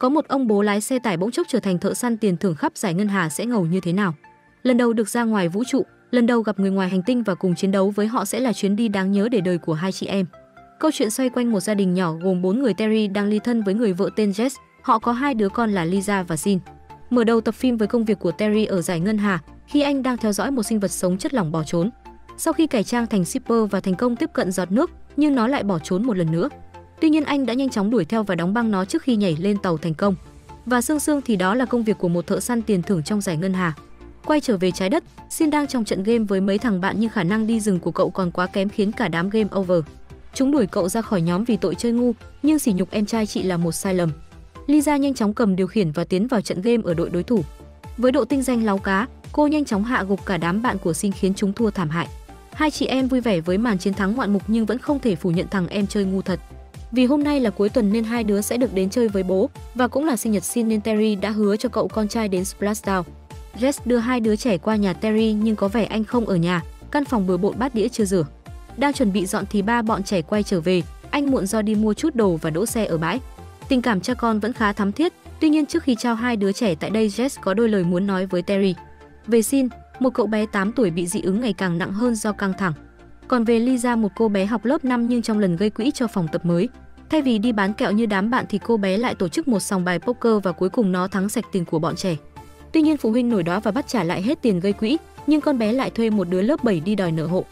Có một ông bố lái xe tải bỗng chốc trở thành thợ săn tiền thưởng khắp giải ngân hà sẽ ngầu như thế nào? Lần đầu được ra ngoài vũ trụ, lần đầu gặp người ngoài hành tinh và cùng chiến đấu với họ sẽ là chuyến đi đáng nhớ để đời của hai chị em. Câu chuyện xoay quanh một gia đình nhỏ gồm bốn người Terry đang ly thân với người vợ tên Jess. Họ có hai đứa con là Lisa và Jin. Mở đầu tập phim với công việc của Terry ở giải ngân hà khi anh đang theo dõi một sinh vật sống chất lỏng bỏ trốn. Sau khi cải trang thành shipper và thành công tiếp cận giọt nước, nhưng nó lại bỏ trốn một lần nữa. Tuy nhiên anh đã nhanh chóng đuổi theo và đóng băng nó trước khi nhảy lên tàu thành công. Và xương xương thì đó là công việc của một thợ săn tiền thưởng trong giải ngân hà. Quay trở về trái đất, xin đang trong trận game với mấy thằng bạn nhưng khả năng đi rừng của cậu còn quá kém khiến cả đám game over. Chúng đuổi cậu ra khỏi nhóm vì tội chơi ngu, nhưng sỉ nhục em trai chị là một sai lầm. Lisa nhanh chóng cầm điều khiển và tiến vào trận game ở đội đối thủ. Với độ tinh danh láo cá, cô nhanh chóng hạ gục cả đám bạn của xin khiến chúng thua thảm hại. Hai chị em vui vẻ với màn chiến thắng ngoạn mục nhưng vẫn không thể phủ nhận thằng em chơi ngu thật. Vì hôm nay là cuối tuần nên hai đứa sẽ được đến chơi với bố và cũng là sinh nhật Sin nên Terry đã hứa cho cậu con trai đến Splashdown. Jess đưa hai đứa trẻ qua nhà Terry nhưng có vẻ anh không ở nhà, căn phòng bừa bộn bát đĩa chưa rửa. Đang chuẩn bị dọn thì ba bọn trẻ quay trở về, anh muộn do đi mua chút đồ và đỗ xe ở bãi. Tình cảm cha con vẫn khá thắm thiết, tuy nhiên trước khi trao hai đứa trẻ tại đây Jess có đôi lời muốn nói với Terry. Về Sin, một cậu bé 8 tuổi bị dị ứng ngày càng nặng hơn do căng thẳng. Còn về Lisa một cô bé học lớp 5 nhưng trong lần gây quỹ cho phòng tập mới, thay vì đi bán kẹo như đám bạn thì cô bé lại tổ chức một sòng bài poker và cuối cùng nó thắng sạch tiền của bọn trẻ. Tuy nhiên phụ huynh nổi đó và bắt trả lại hết tiền gây quỹ, nhưng con bé lại thuê một đứa lớp 7 đi đòi nợ hộ.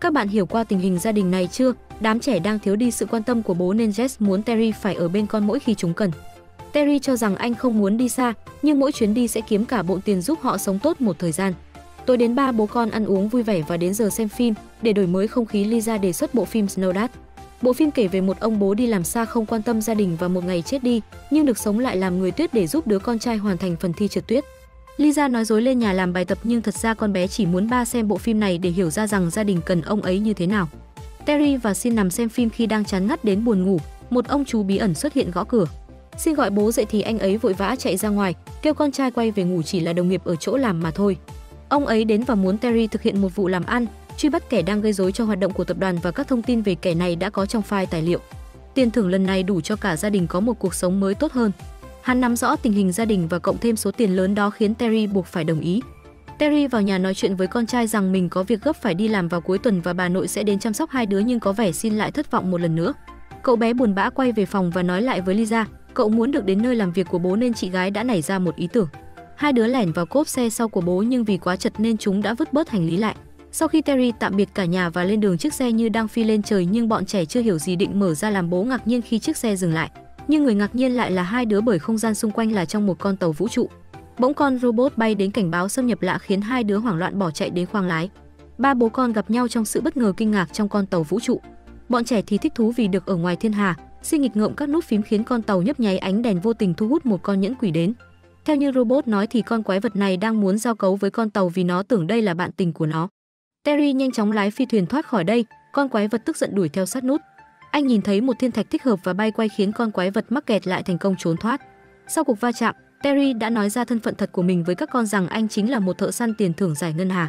Các bạn hiểu qua tình hình gia đình này chưa? Đám trẻ đang thiếu đi sự quan tâm của bố nên Jess muốn Terry phải ở bên con mỗi khi chúng cần. Terry cho rằng anh không muốn đi xa, nhưng mỗi chuyến đi sẽ kiếm cả bộn tiền giúp họ sống tốt một thời gian. Tôi đến ba bố con ăn uống vui vẻ và đến giờ xem phim, để đổi mới không khí Lisa đề xuất bộ phim Snowdad. Bộ phim kể về một ông bố đi làm xa không quan tâm gia đình và một ngày chết đi, nhưng được sống lại làm người tuyết để giúp đứa con trai hoàn thành phần thi trượt tuyết. Lisa nói dối lên nhà làm bài tập nhưng thật ra con bé chỉ muốn ba xem bộ phim này để hiểu ra rằng gia đình cần ông ấy như thế nào. Terry và Sin nằm xem phim khi đang chán ngắt đến buồn ngủ, một ông chú bí ẩn xuất hiện gõ cửa. Xin gọi bố dậy thì anh ấy vội vã chạy ra ngoài, kêu con trai quay về ngủ chỉ là đồng nghiệp ở chỗ làm mà thôi. Ông ấy đến và muốn Terry thực hiện một vụ làm ăn, truy bắt kẻ đang gây rối cho hoạt động của tập đoàn và các thông tin về kẻ này đã có trong file tài liệu. Tiền thưởng lần này đủ cho cả gia đình có một cuộc sống mới tốt hơn. Hắn nắm rõ tình hình gia đình và cộng thêm số tiền lớn đó khiến Terry buộc phải đồng ý. Terry vào nhà nói chuyện với con trai rằng mình có việc gấp phải đi làm vào cuối tuần và bà nội sẽ đến chăm sóc hai đứa nhưng có vẻ xin lại thất vọng một lần nữa. Cậu bé buồn bã quay về phòng và nói lại với Lisa, cậu muốn được đến nơi làm việc của bố nên chị gái đã nảy ra một ý tưởng. Hai đứa lẻn vào cốp xe sau của bố nhưng vì quá chật nên chúng đã vứt bớt hành lý lại. Sau khi Terry tạm biệt cả nhà và lên đường chiếc xe như đang phi lên trời nhưng bọn trẻ chưa hiểu gì định mở ra làm bố ngạc nhiên khi chiếc xe dừng lại. Nhưng người ngạc nhiên lại là hai đứa bởi không gian xung quanh là trong một con tàu vũ trụ. Bỗng con robot bay đến cảnh báo xâm nhập lạ khiến hai đứa hoảng loạn bỏ chạy đến khoang lái. Ba bố con gặp nhau trong sự bất ngờ kinh ngạc trong con tàu vũ trụ. Bọn trẻ thì thích thú vì được ở ngoài thiên hà, xin nghịch ngợm các nút phím khiến con tàu nhấp nháy ánh đèn vô tình thu hút một con nhẫn quỷ đến. Theo như robot nói thì con quái vật này đang muốn giao cấu với con tàu vì nó tưởng đây là bạn tình của nó. Terry nhanh chóng lái phi thuyền thoát khỏi đây, con quái vật tức giận đuổi theo sát nút. Anh nhìn thấy một thiên thạch thích hợp và bay quay khiến con quái vật mắc kẹt lại thành công trốn thoát. Sau cuộc va chạm, Terry đã nói ra thân phận thật của mình với các con rằng anh chính là một thợ săn tiền thưởng giải ngân hà.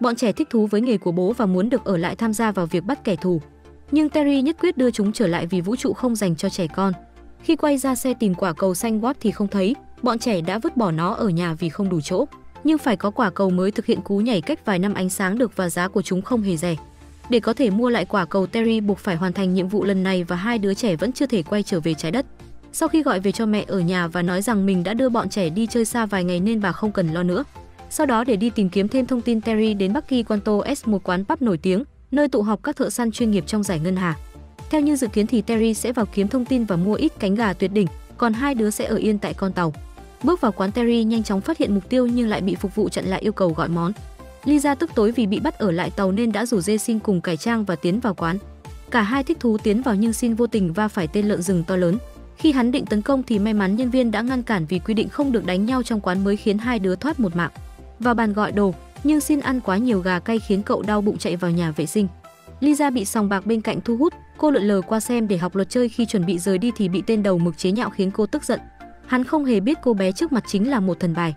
Bọn trẻ thích thú với nghề của bố và muốn được ở lại tham gia vào việc bắt kẻ thù. Nhưng Terry nhất quyết đưa chúng trở lại vì vũ trụ không dành cho trẻ con. Khi quay ra xe tìm quả cầu xanh Watt thì không thấy, bọn trẻ đã vứt bỏ nó ở nhà vì không đủ chỗ. Nhưng phải có quả cầu mới thực hiện cú nhảy cách vài năm ánh sáng được và giá của chúng không hề rẻ. Để có thể mua lại quả cầu Terry buộc phải hoàn thành nhiệm vụ lần này và hai đứa trẻ vẫn chưa thể quay trở về trái đất. Sau khi gọi về cho mẹ ở nhà và nói rằng mình đã đưa bọn trẻ đi chơi xa vài ngày nên bà không cần lo nữa. Sau đó để đi tìm kiếm thêm thông tin Terry đến Bắc Kỳ Quanto S một quán pub nổi tiếng, nơi tụ họp các thợ săn chuyên nghiệp trong giải ngân hà. Theo như dự kiến thì Terry sẽ vào kiếm thông tin và mua ít cánh gà tuyệt đỉnh, còn hai đứa sẽ ở yên tại con tàu. Bước vào quán Terry nhanh chóng phát hiện mục tiêu nhưng lại bị phục vụ chặn lại yêu cầu gọi món. Lisa tức tối vì bị bắt ở lại tàu nên đã rủ Jason cùng cải trang và tiến vào quán. Cả hai thích thú tiến vào nhưng xin vô tình va phải tên lợn rừng to lớn. Khi hắn định tấn công thì may mắn nhân viên đã ngăn cản vì quy định không được đánh nhau trong quán mới khiến hai đứa thoát một mạng. Vào bàn gọi đồ, nhưng xin ăn quá nhiều gà cay khiến cậu đau bụng chạy vào nhà vệ sinh. Lisa bị sòng bạc bên cạnh thu hút, cô lượn lờ qua xem để học luật chơi khi chuẩn bị rời đi thì bị tên đầu mực chế nhạo khiến cô tức giận. Hắn không hề biết cô bé trước mặt chính là một thần bài.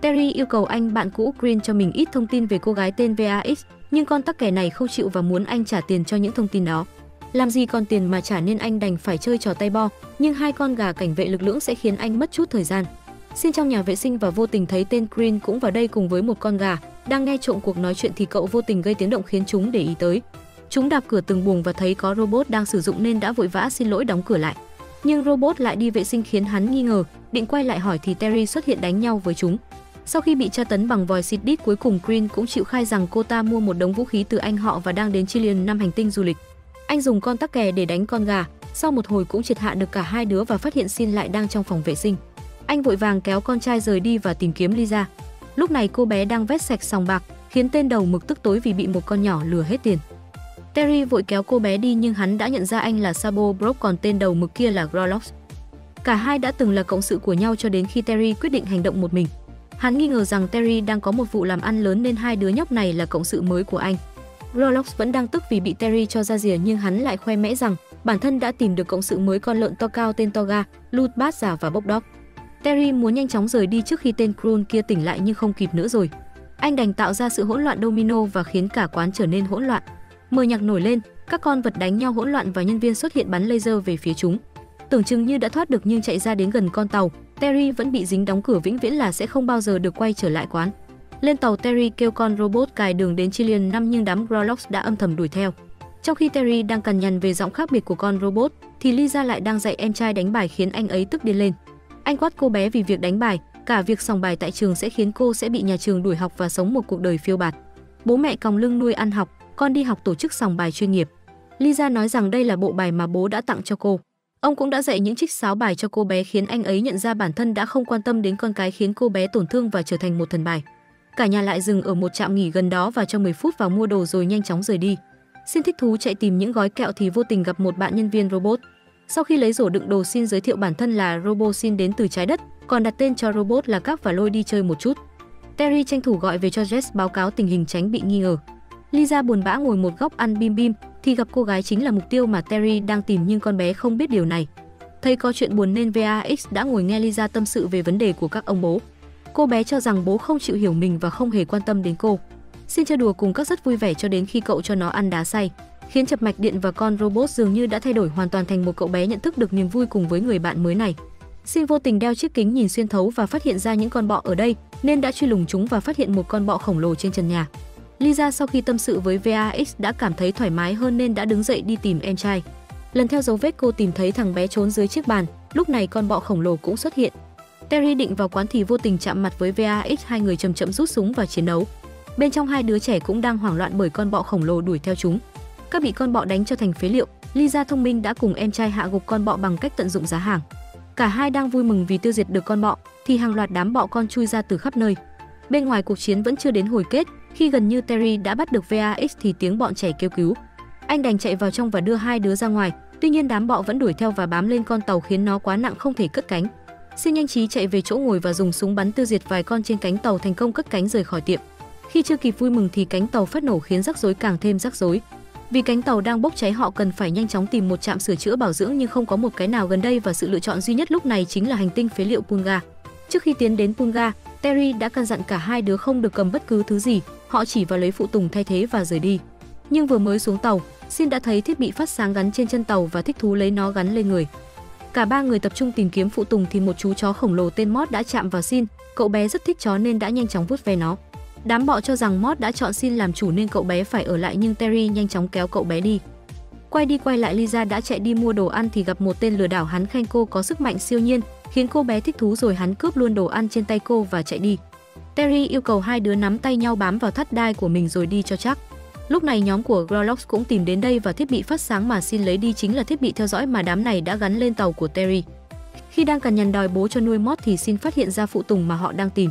Terry yêu cầu anh bạn cũ Green cho mình ít thông tin về cô gái tên VAX, nhưng con tắc kè này không chịu và muốn anh trả tiền cho những thông tin đó. Làm gì còn tiền mà trả nên anh đành phải chơi trò tay bo, nhưng hai con gà cảnh vệ lực lưỡng sẽ khiến anh mất chút thời gian. Xin trong nhà vệ sinh và vô tình thấy tên Green cũng vào đây cùng với một con gà, đang nghe trộm cuộc nói chuyện thì cậu vô tình gây tiếng động khiến chúng để ý tới. Chúng đạp cửa từng buồng và thấy có robot đang sử dụng nên đã vội vã xin lỗi đóng cửa lại. Nhưng robot lại đi vệ sinh khiến hắn nghi ngờ, định quay lại hỏi thì Terry xuất hiện đánh nhau với chúng. Sau khi bị tra tấn bằng vòi xịt đít cuối cùng Green cũng chịu khai rằng cô ta mua một đống vũ khí từ anh họ và đang đến Chilean năm hành tinh du lịch. Anh dùng con tắc kè để đánh con gà, sau một hồi cũng triệt hạ được cả hai đứa và phát hiện Sin lại đang trong phòng vệ sinh. Anh vội vàng kéo con trai rời đi và tìm kiếm Lisa. Lúc này cô bé đang vét sạch sòng bạc, khiến tên đầu mực tức tối vì bị một con nhỏ lừa hết tiền. Terry vội kéo cô bé đi nhưng hắn đã nhận ra anh là Sabo Brock còn tên đầu mực kia là Grolox. Cả hai đã từng là cộng sự của nhau cho đến khi Terry quyết định hành động một mình. Hắn nghi ngờ rằng Terry đang có một vụ làm ăn lớn nên hai đứa nhóc này là cộng sự mới của anh. Grolox vẫn đang tức vì bị Terry cho ra rìa nhưng hắn lại khoe mẽ rằng bản thân đã tìm được cộng sự mới con lợn to cao tên Toga, Lut Bát giả và bốc đóc. Terry muốn nhanh chóng rời đi trước khi tên Krun kia tỉnh lại nhưng không kịp nữa rồi. Anh đành tạo ra sự hỗn loạn domino và khiến cả quán trở nên hỗn loạn. Mờ nhạc nổi lên, các con vật đánh nhau hỗn loạn và nhân viên xuất hiện bắn laser về phía chúng. Tưởng chừng như đã thoát được nhưng chạy ra đến gần con tàu, Terry vẫn bị dính đóng cửa vĩnh viễn là sẽ không bao giờ được quay trở lại quán. Lên tàu Terry kêu con robot cài đường đến Chilean năm nhưng đám Grolox đã âm thầm đuổi theo. Trong khi Terry đang cằn nhằn về giọng khác biệt của con robot, thì Lisa lại đang dạy em trai đánh bài khiến anh ấy tức điên lên. Anh quát cô bé vì việc đánh bài, cả việc sòng bài tại trường sẽ khiến cô sẽ bị nhà trường đuổi học và sống một cuộc đời phiêu bạt. Bố mẹ còng lưng nuôi ăn học, con đi học tổ chức sòng bài chuyên nghiệp. Lisa nói rằng đây là bộ bài mà bố đã tặng cho cô. Ông cũng đã dạy những trích sáo bài cho cô bé khiến anh ấy nhận ra bản thân đã không quan tâm đến con cái khiến cô bé tổn thương và trở thành một thần bài. Cả nhà lại dừng ở một trạm nghỉ gần đó và cho 10 phút vào mua đồ rồi nhanh chóng rời đi. Xin thích thú chạy tìm những gói kẹo thì vô tình gặp một bạn nhân viên robot. Sau khi lấy rổ đựng đồ xin giới thiệu bản thân là robot xin đến từ trái đất, còn đặt tên cho robot là các và lôi đi chơi một chút. Terry tranh thủ gọi về cho Jess báo cáo tình hình tránh bị nghi ngờ. Lisa buồn bã ngồi một góc ăn bim bim thì gặp cô gái chính là mục tiêu mà Terry đang tìm nhưng con bé không biết điều này. Thấy có chuyện buồn nên VAX đã ngồi nghe Lisa tâm sự về vấn đề của các ông bố. Cô bé cho rằng bố không chịu hiểu mình và không hề quan tâm đến cô. Xin chơi đùa cùng các rất vui vẻ cho đến khi cậu cho nó ăn đá say, khiến chập mạch điện và con robot dường như đã thay đổi hoàn toàn thành một cậu bé nhận thức được niềm vui cùng với người bạn mới này. Xin vô tình đeo chiếc kính nhìn xuyên thấu và phát hiện ra những con bọ ở đây, nên đã truy lùng chúng và phát hiện một con bọ khổng lồ trên trần nhà. Lisa sau khi tâm sự với VAX đã cảm thấy thoải mái hơn nên đã đứng dậy đi tìm em trai. Lần theo dấu vết cô tìm thấy thằng bé trốn dưới chiếc bàn, lúc này con bọ khổng lồ cũng xuất hiện. Terry định vào quán thì vô tình chạm mặt với VAX hai người chậm chậm rút súng và chiến đấu. Bên trong hai đứa trẻ cũng đang hoảng loạn bởi con bọ khổng lồ đuổi theo chúng. Các bị con bọ đánh cho thành phế liệu, Lisa thông minh đã cùng em trai hạ gục con bọ bằng cách tận dụng giá hàng. Cả hai đang vui mừng vì tiêu diệt được con bọ, thì hàng loạt đám bọ con chui ra từ khắp nơi. Bên ngoài cuộc chiến vẫn chưa đến hồi kết, khi gần như Terry đã bắt được VAX thì tiếng bọn trẻ kêu cứu. Anh đành chạy vào trong và đưa hai đứa ra ngoài, tuy nhiên đám bọ vẫn đuổi theo và bám lên con tàu khiến nó quá nặng không thể cất cánh. Xin nhanh trí chạy về chỗ ngồi và dùng súng bắn tiêu diệt vài con trên cánh tàu thành công cất cánh rời khỏi tiệm. Khi chưa kịp vui mừng thì cánh tàu phát nổ khiến rắc rối càng thêm rắc rối. Vì cánh tàu đang bốc cháy họ cần phải nhanh chóng tìm một trạm sửa chữa bảo dưỡng nhưng không có một cái nào gần đây và sự lựa chọn duy nhất lúc này chính là hành tinh phế liệu Punga. Trước khi tiến đến Punga, Terry đã căn dặn cả hai đứa không được cầm bất cứ thứ gì, họ chỉ vào lấy phụ tùng thay thế và rời đi. Nhưng vừa mới xuống tàu, Xin đã thấy thiết bị phát sáng gắn trên chân tàu và thích thú lấy nó gắn lên người. Cả ba người tập trung tìm kiếm phụ tùng thì một chú chó khổng lồ tên Mod đã chạm vào Xin. cậu bé rất thích chó nên đã nhanh chóng vuốt ve nó. Đám bọ cho rằng Mod đã chọn Xin làm chủ nên cậu bé phải ở lại nhưng Terry nhanh chóng kéo cậu bé đi. Quay đi quay lại Lisa đã chạy đi mua đồ ăn thì gặp một tên lừa đảo hắn khen cô có sức mạnh siêu nhiên, khiến cô bé thích thú rồi hắn cướp luôn đồ ăn trên tay cô và chạy đi. Terry yêu cầu hai đứa nắm tay nhau bám vào thắt đai của mình rồi đi cho chắc. Lúc này nhóm của Grolox cũng tìm đến đây và thiết bị phát sáng mà xin lấy đi chính là thiết bị theo dõi mà đám này đã gắn lên tàu của Terry. Khi đang cằn nhằn đòi bố cho nuôi mót thì xin phát hiện ra phụ tùng mà họ đang tìm.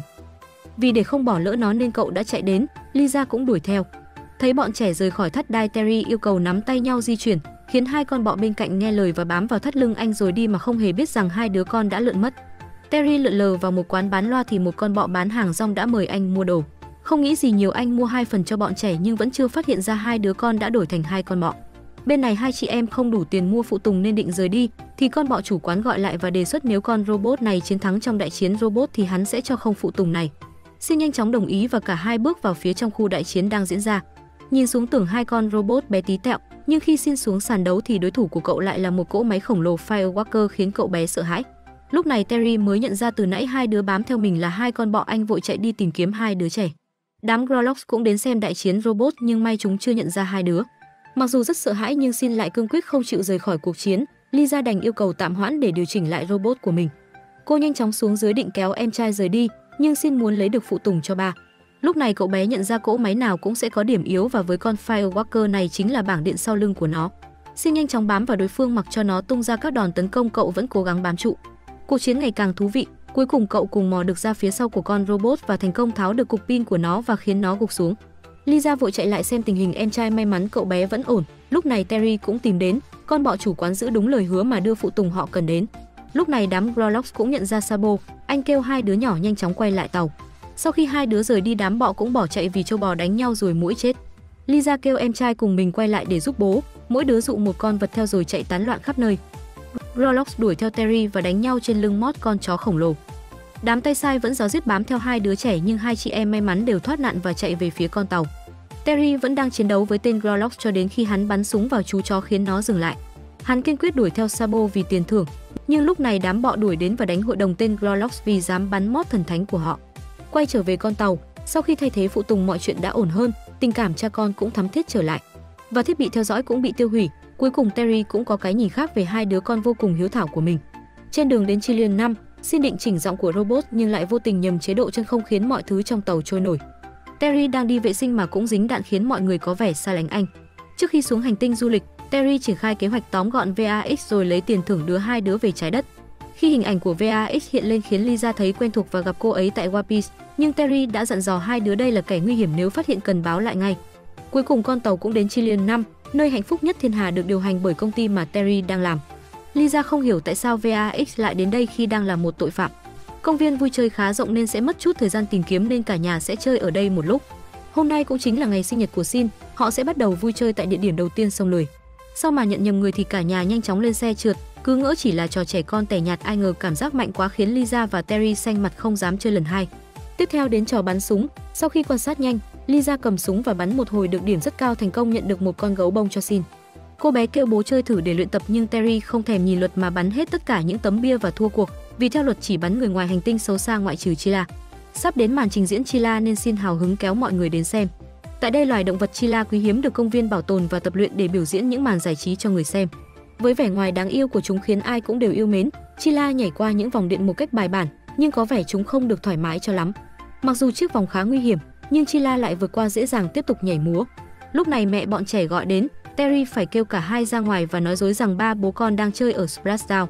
Vì để không bỏ lỡ nó nên cậu đã chạy đến, Lisa cũng đuổi theo. Thấy bọn trẻ rời khỏi thắt đai Terry yêu cầu nắm tay nhau di chuyển, khiến hai con bọ bên cạnh nghe lời và bám vào thắt lưng anh rồi đi mà không hề biết rằng hai đứa con đã lượn mất. Terry lượn lờ vào một quán bán loa thì một con bọ bán hàng rong đã mời anh mua đồ. Không nghĩ gì nhiều anh mua hai phần cho bọn trẻ nhưng vẫn chưa phát hiện ra hai đứa con đã đổi thành hai con bọ. Bên này hai chị em không đủ tiền mua phụ tùng nên định rời đi, thì con bọ chủ quán gọi lại và đề xuất nếu con robot này chiến thắng trong đại chiến robot thì hắn sẽ cho không phụ tùng này. Xin nhanh chóng đồng ý và cả hai bước vào phía trong khu đại chiến đang diễn ra. nhìn xuống tưởng hai con robot bé tí tẹo, nhưng khi xin xuống sàn đấu thì đối thủ của cậu lại là một cỗ máy khổng lồ Firewalker khiến cậu bé sợ hãi. Lúc này Terry mới nhận ra từ nãy hai đứa bám theo mình là hai con bọ anh vội chạy đi tìm kiếm hai đứa trẻ. Đám Grolocks cũng đến xem đại chiến robot nhưng may chúng chưa nhận ra hai đứa. Mặc dù rất sợ hãi nhưng xin lại cương quyết không chịu rời khỏi cuộc chiến, Lisa đành yêu cầu tạm hoãn để điều chỉnh lại robot của mình. Cô nhanh chóng xuống dưới định kéo em trai rời đi, nhưng xin muốn lấy được phụ tùng cho bà. Lúc này cậu bé nhận ra cỗ máy nào cũng sẽ có điểm yếu và với con Firewalker này chính là bảng điện sau lưng của nó. Xin nhanh chóng bám vào đối phương mặc cho nó tung ra các đòn tấn công cậu vẫn cố gắng bám trụ. Cuộc chiến ngày càng thú vị, cuối cùng cậu cùng mò được ra phía sau của con robot và thành công tháo được cục pin của nó và khiến nó gục xuống. Lisa vội chạy lại xem tình hình em trai may mắn cậu bé vẫn ổn. Lúc này Terry cũng tìm đến, con bọ chủ quán giữ đúng lời hứa mà đưa phụ tùng họ cần đến. Lúc này đám Grolox cũng nhận ra Sabo, anh kêu hai đứa nhỏ nhanh chóng quay lại tàu. Sau khi hai đứa rời đi đám bọ cũng bỏ chạy vì châu bò đánh nhau rồi mũi chết. Lisa kêu em trai cùng mình quay lại để giúp bố, mỗi đứa dụ một con vật theo rồi chạy tán loạn khắp nơi. Rolox đuổi theo Terry và đánh nhau trên lưng mót con chó khổng lồ. Đám tay sai vẫn giáo giết bám theo hai đứa trẻ nhưng hai chị em may mắn đều thoát nạn và chạy về phía con tàu. Terry vẫn đang chiến đấu với tên Grolocks cho đến khi hắn bắn súng vào chú chó khiến nó dừng lại. Hắn kiên quyết đuổi theo Sabo vì tiền thưởng, nhưng lúc này đám bọ đuổi đến và đánh hội đồng tên Grolocks vì dám bắn mót thần thánh của họ. Quay trở về con tàu, sau khi thay thế phụ tùng mọi chuyện đã ổn hơn, tình cảm cha con cũng thắm thiết trở lại. Và thiết bị theo dõi cũng bị tiêu hủy, cuối cùng Terry cũng có cái nhìn khác về hai đứa con vô cùng hiếu thảo của mình. Trên đường đến Chilean 5, xin định chỉnh giọng của robot nhưng lại vô tình nhầm chế độ chân không khiến mọi thứ trong tàu trôi nổi. Terry đang đi vệ sinh mà cũng dính đạn khiến mọi người có vẻ xa lánh anh. Trước khi xuống hành tinh du lịch, Terry triển khai kế hoạch tóm gọn VAX rồi lấy tiền thưởng đưa hai đứa về trái đất. Khi hình ảnh của VAX hiện lên khiến Lisa thấy quen thuộc và gặp cô ấy tại One nhưng Terry đã dặn dò hai đứa đây là kẻ nguy hiểm nếu phát hiện cần báo lại ngay. Cuối cùng con tàu cũng đến Chilean 5, nơi hạnh phúc nhất thiên hà được điều hành bởi công ty mà Terry đang làm. Lisa không hiểu tại sao VAX lại đến đây khi đang là một tội phạm. Công viên vui chơi khá rộng nên sẽ mất chút thời gian tìm kiếm nên cả nhà sẽ chơi ở đây một lúc. Hôm nay cũng chính là ngày sinh nhật của Sin, họ sẽ bắt đầu vui chơi tại địa điểm đầu tiên sông lười. Sau mà nhận nhầm người thì cả nhà nhanh chóng lên xe trượt, cứ ngỡ chỉ là trò trẻ con tẻ nhạt ai ngờ cảm giác mạnh quá khiến Lisa và Terry xanh mặt không dám chơi lần hai. Tiếp theo đến trò bắn súng, sau khi quan sát nhanh, Lisa cầm súng và bắn một hồi được điểm rất cao thành công nhận được một con gấu bông cho Sin. Cô bé kêu bố chơi thử để luyện tập nhưng Terry không thèm nhìn luật mà bắn hết tất cả những tấm bia và thua cuộc, vì theo luật chỉ bắn người ngoài hành tinh xấu xa ngoại trừ Chila. Sắp đến màn trình diễn Chila nên Sin hào hứng kéo mọi người đến xem. Tại đây loài động vật Chila quý hiếm được công viên bảo tồn và tập luyện để biểu diễn những màn giải trí cho người xem. Với vẻ ngoài đáng yêu của chúng khiến ai cũng đều yêu mến, Chila nhảy qua những vòng điện một cách bài bản, nhưng có vẻ chúng không được thoải mái cho lắm. Mặc dù chiếc vòng khá nguy hiểm, nhưng Chila lại vượt qua dễ dàng tiếp tục nhảy múa. Lúc này mẹ bọn trẻ gọi đến, Terry phải kêu cả hai ra ngoài và nói dối rằng ba bố con đang chơi ở Splashdown.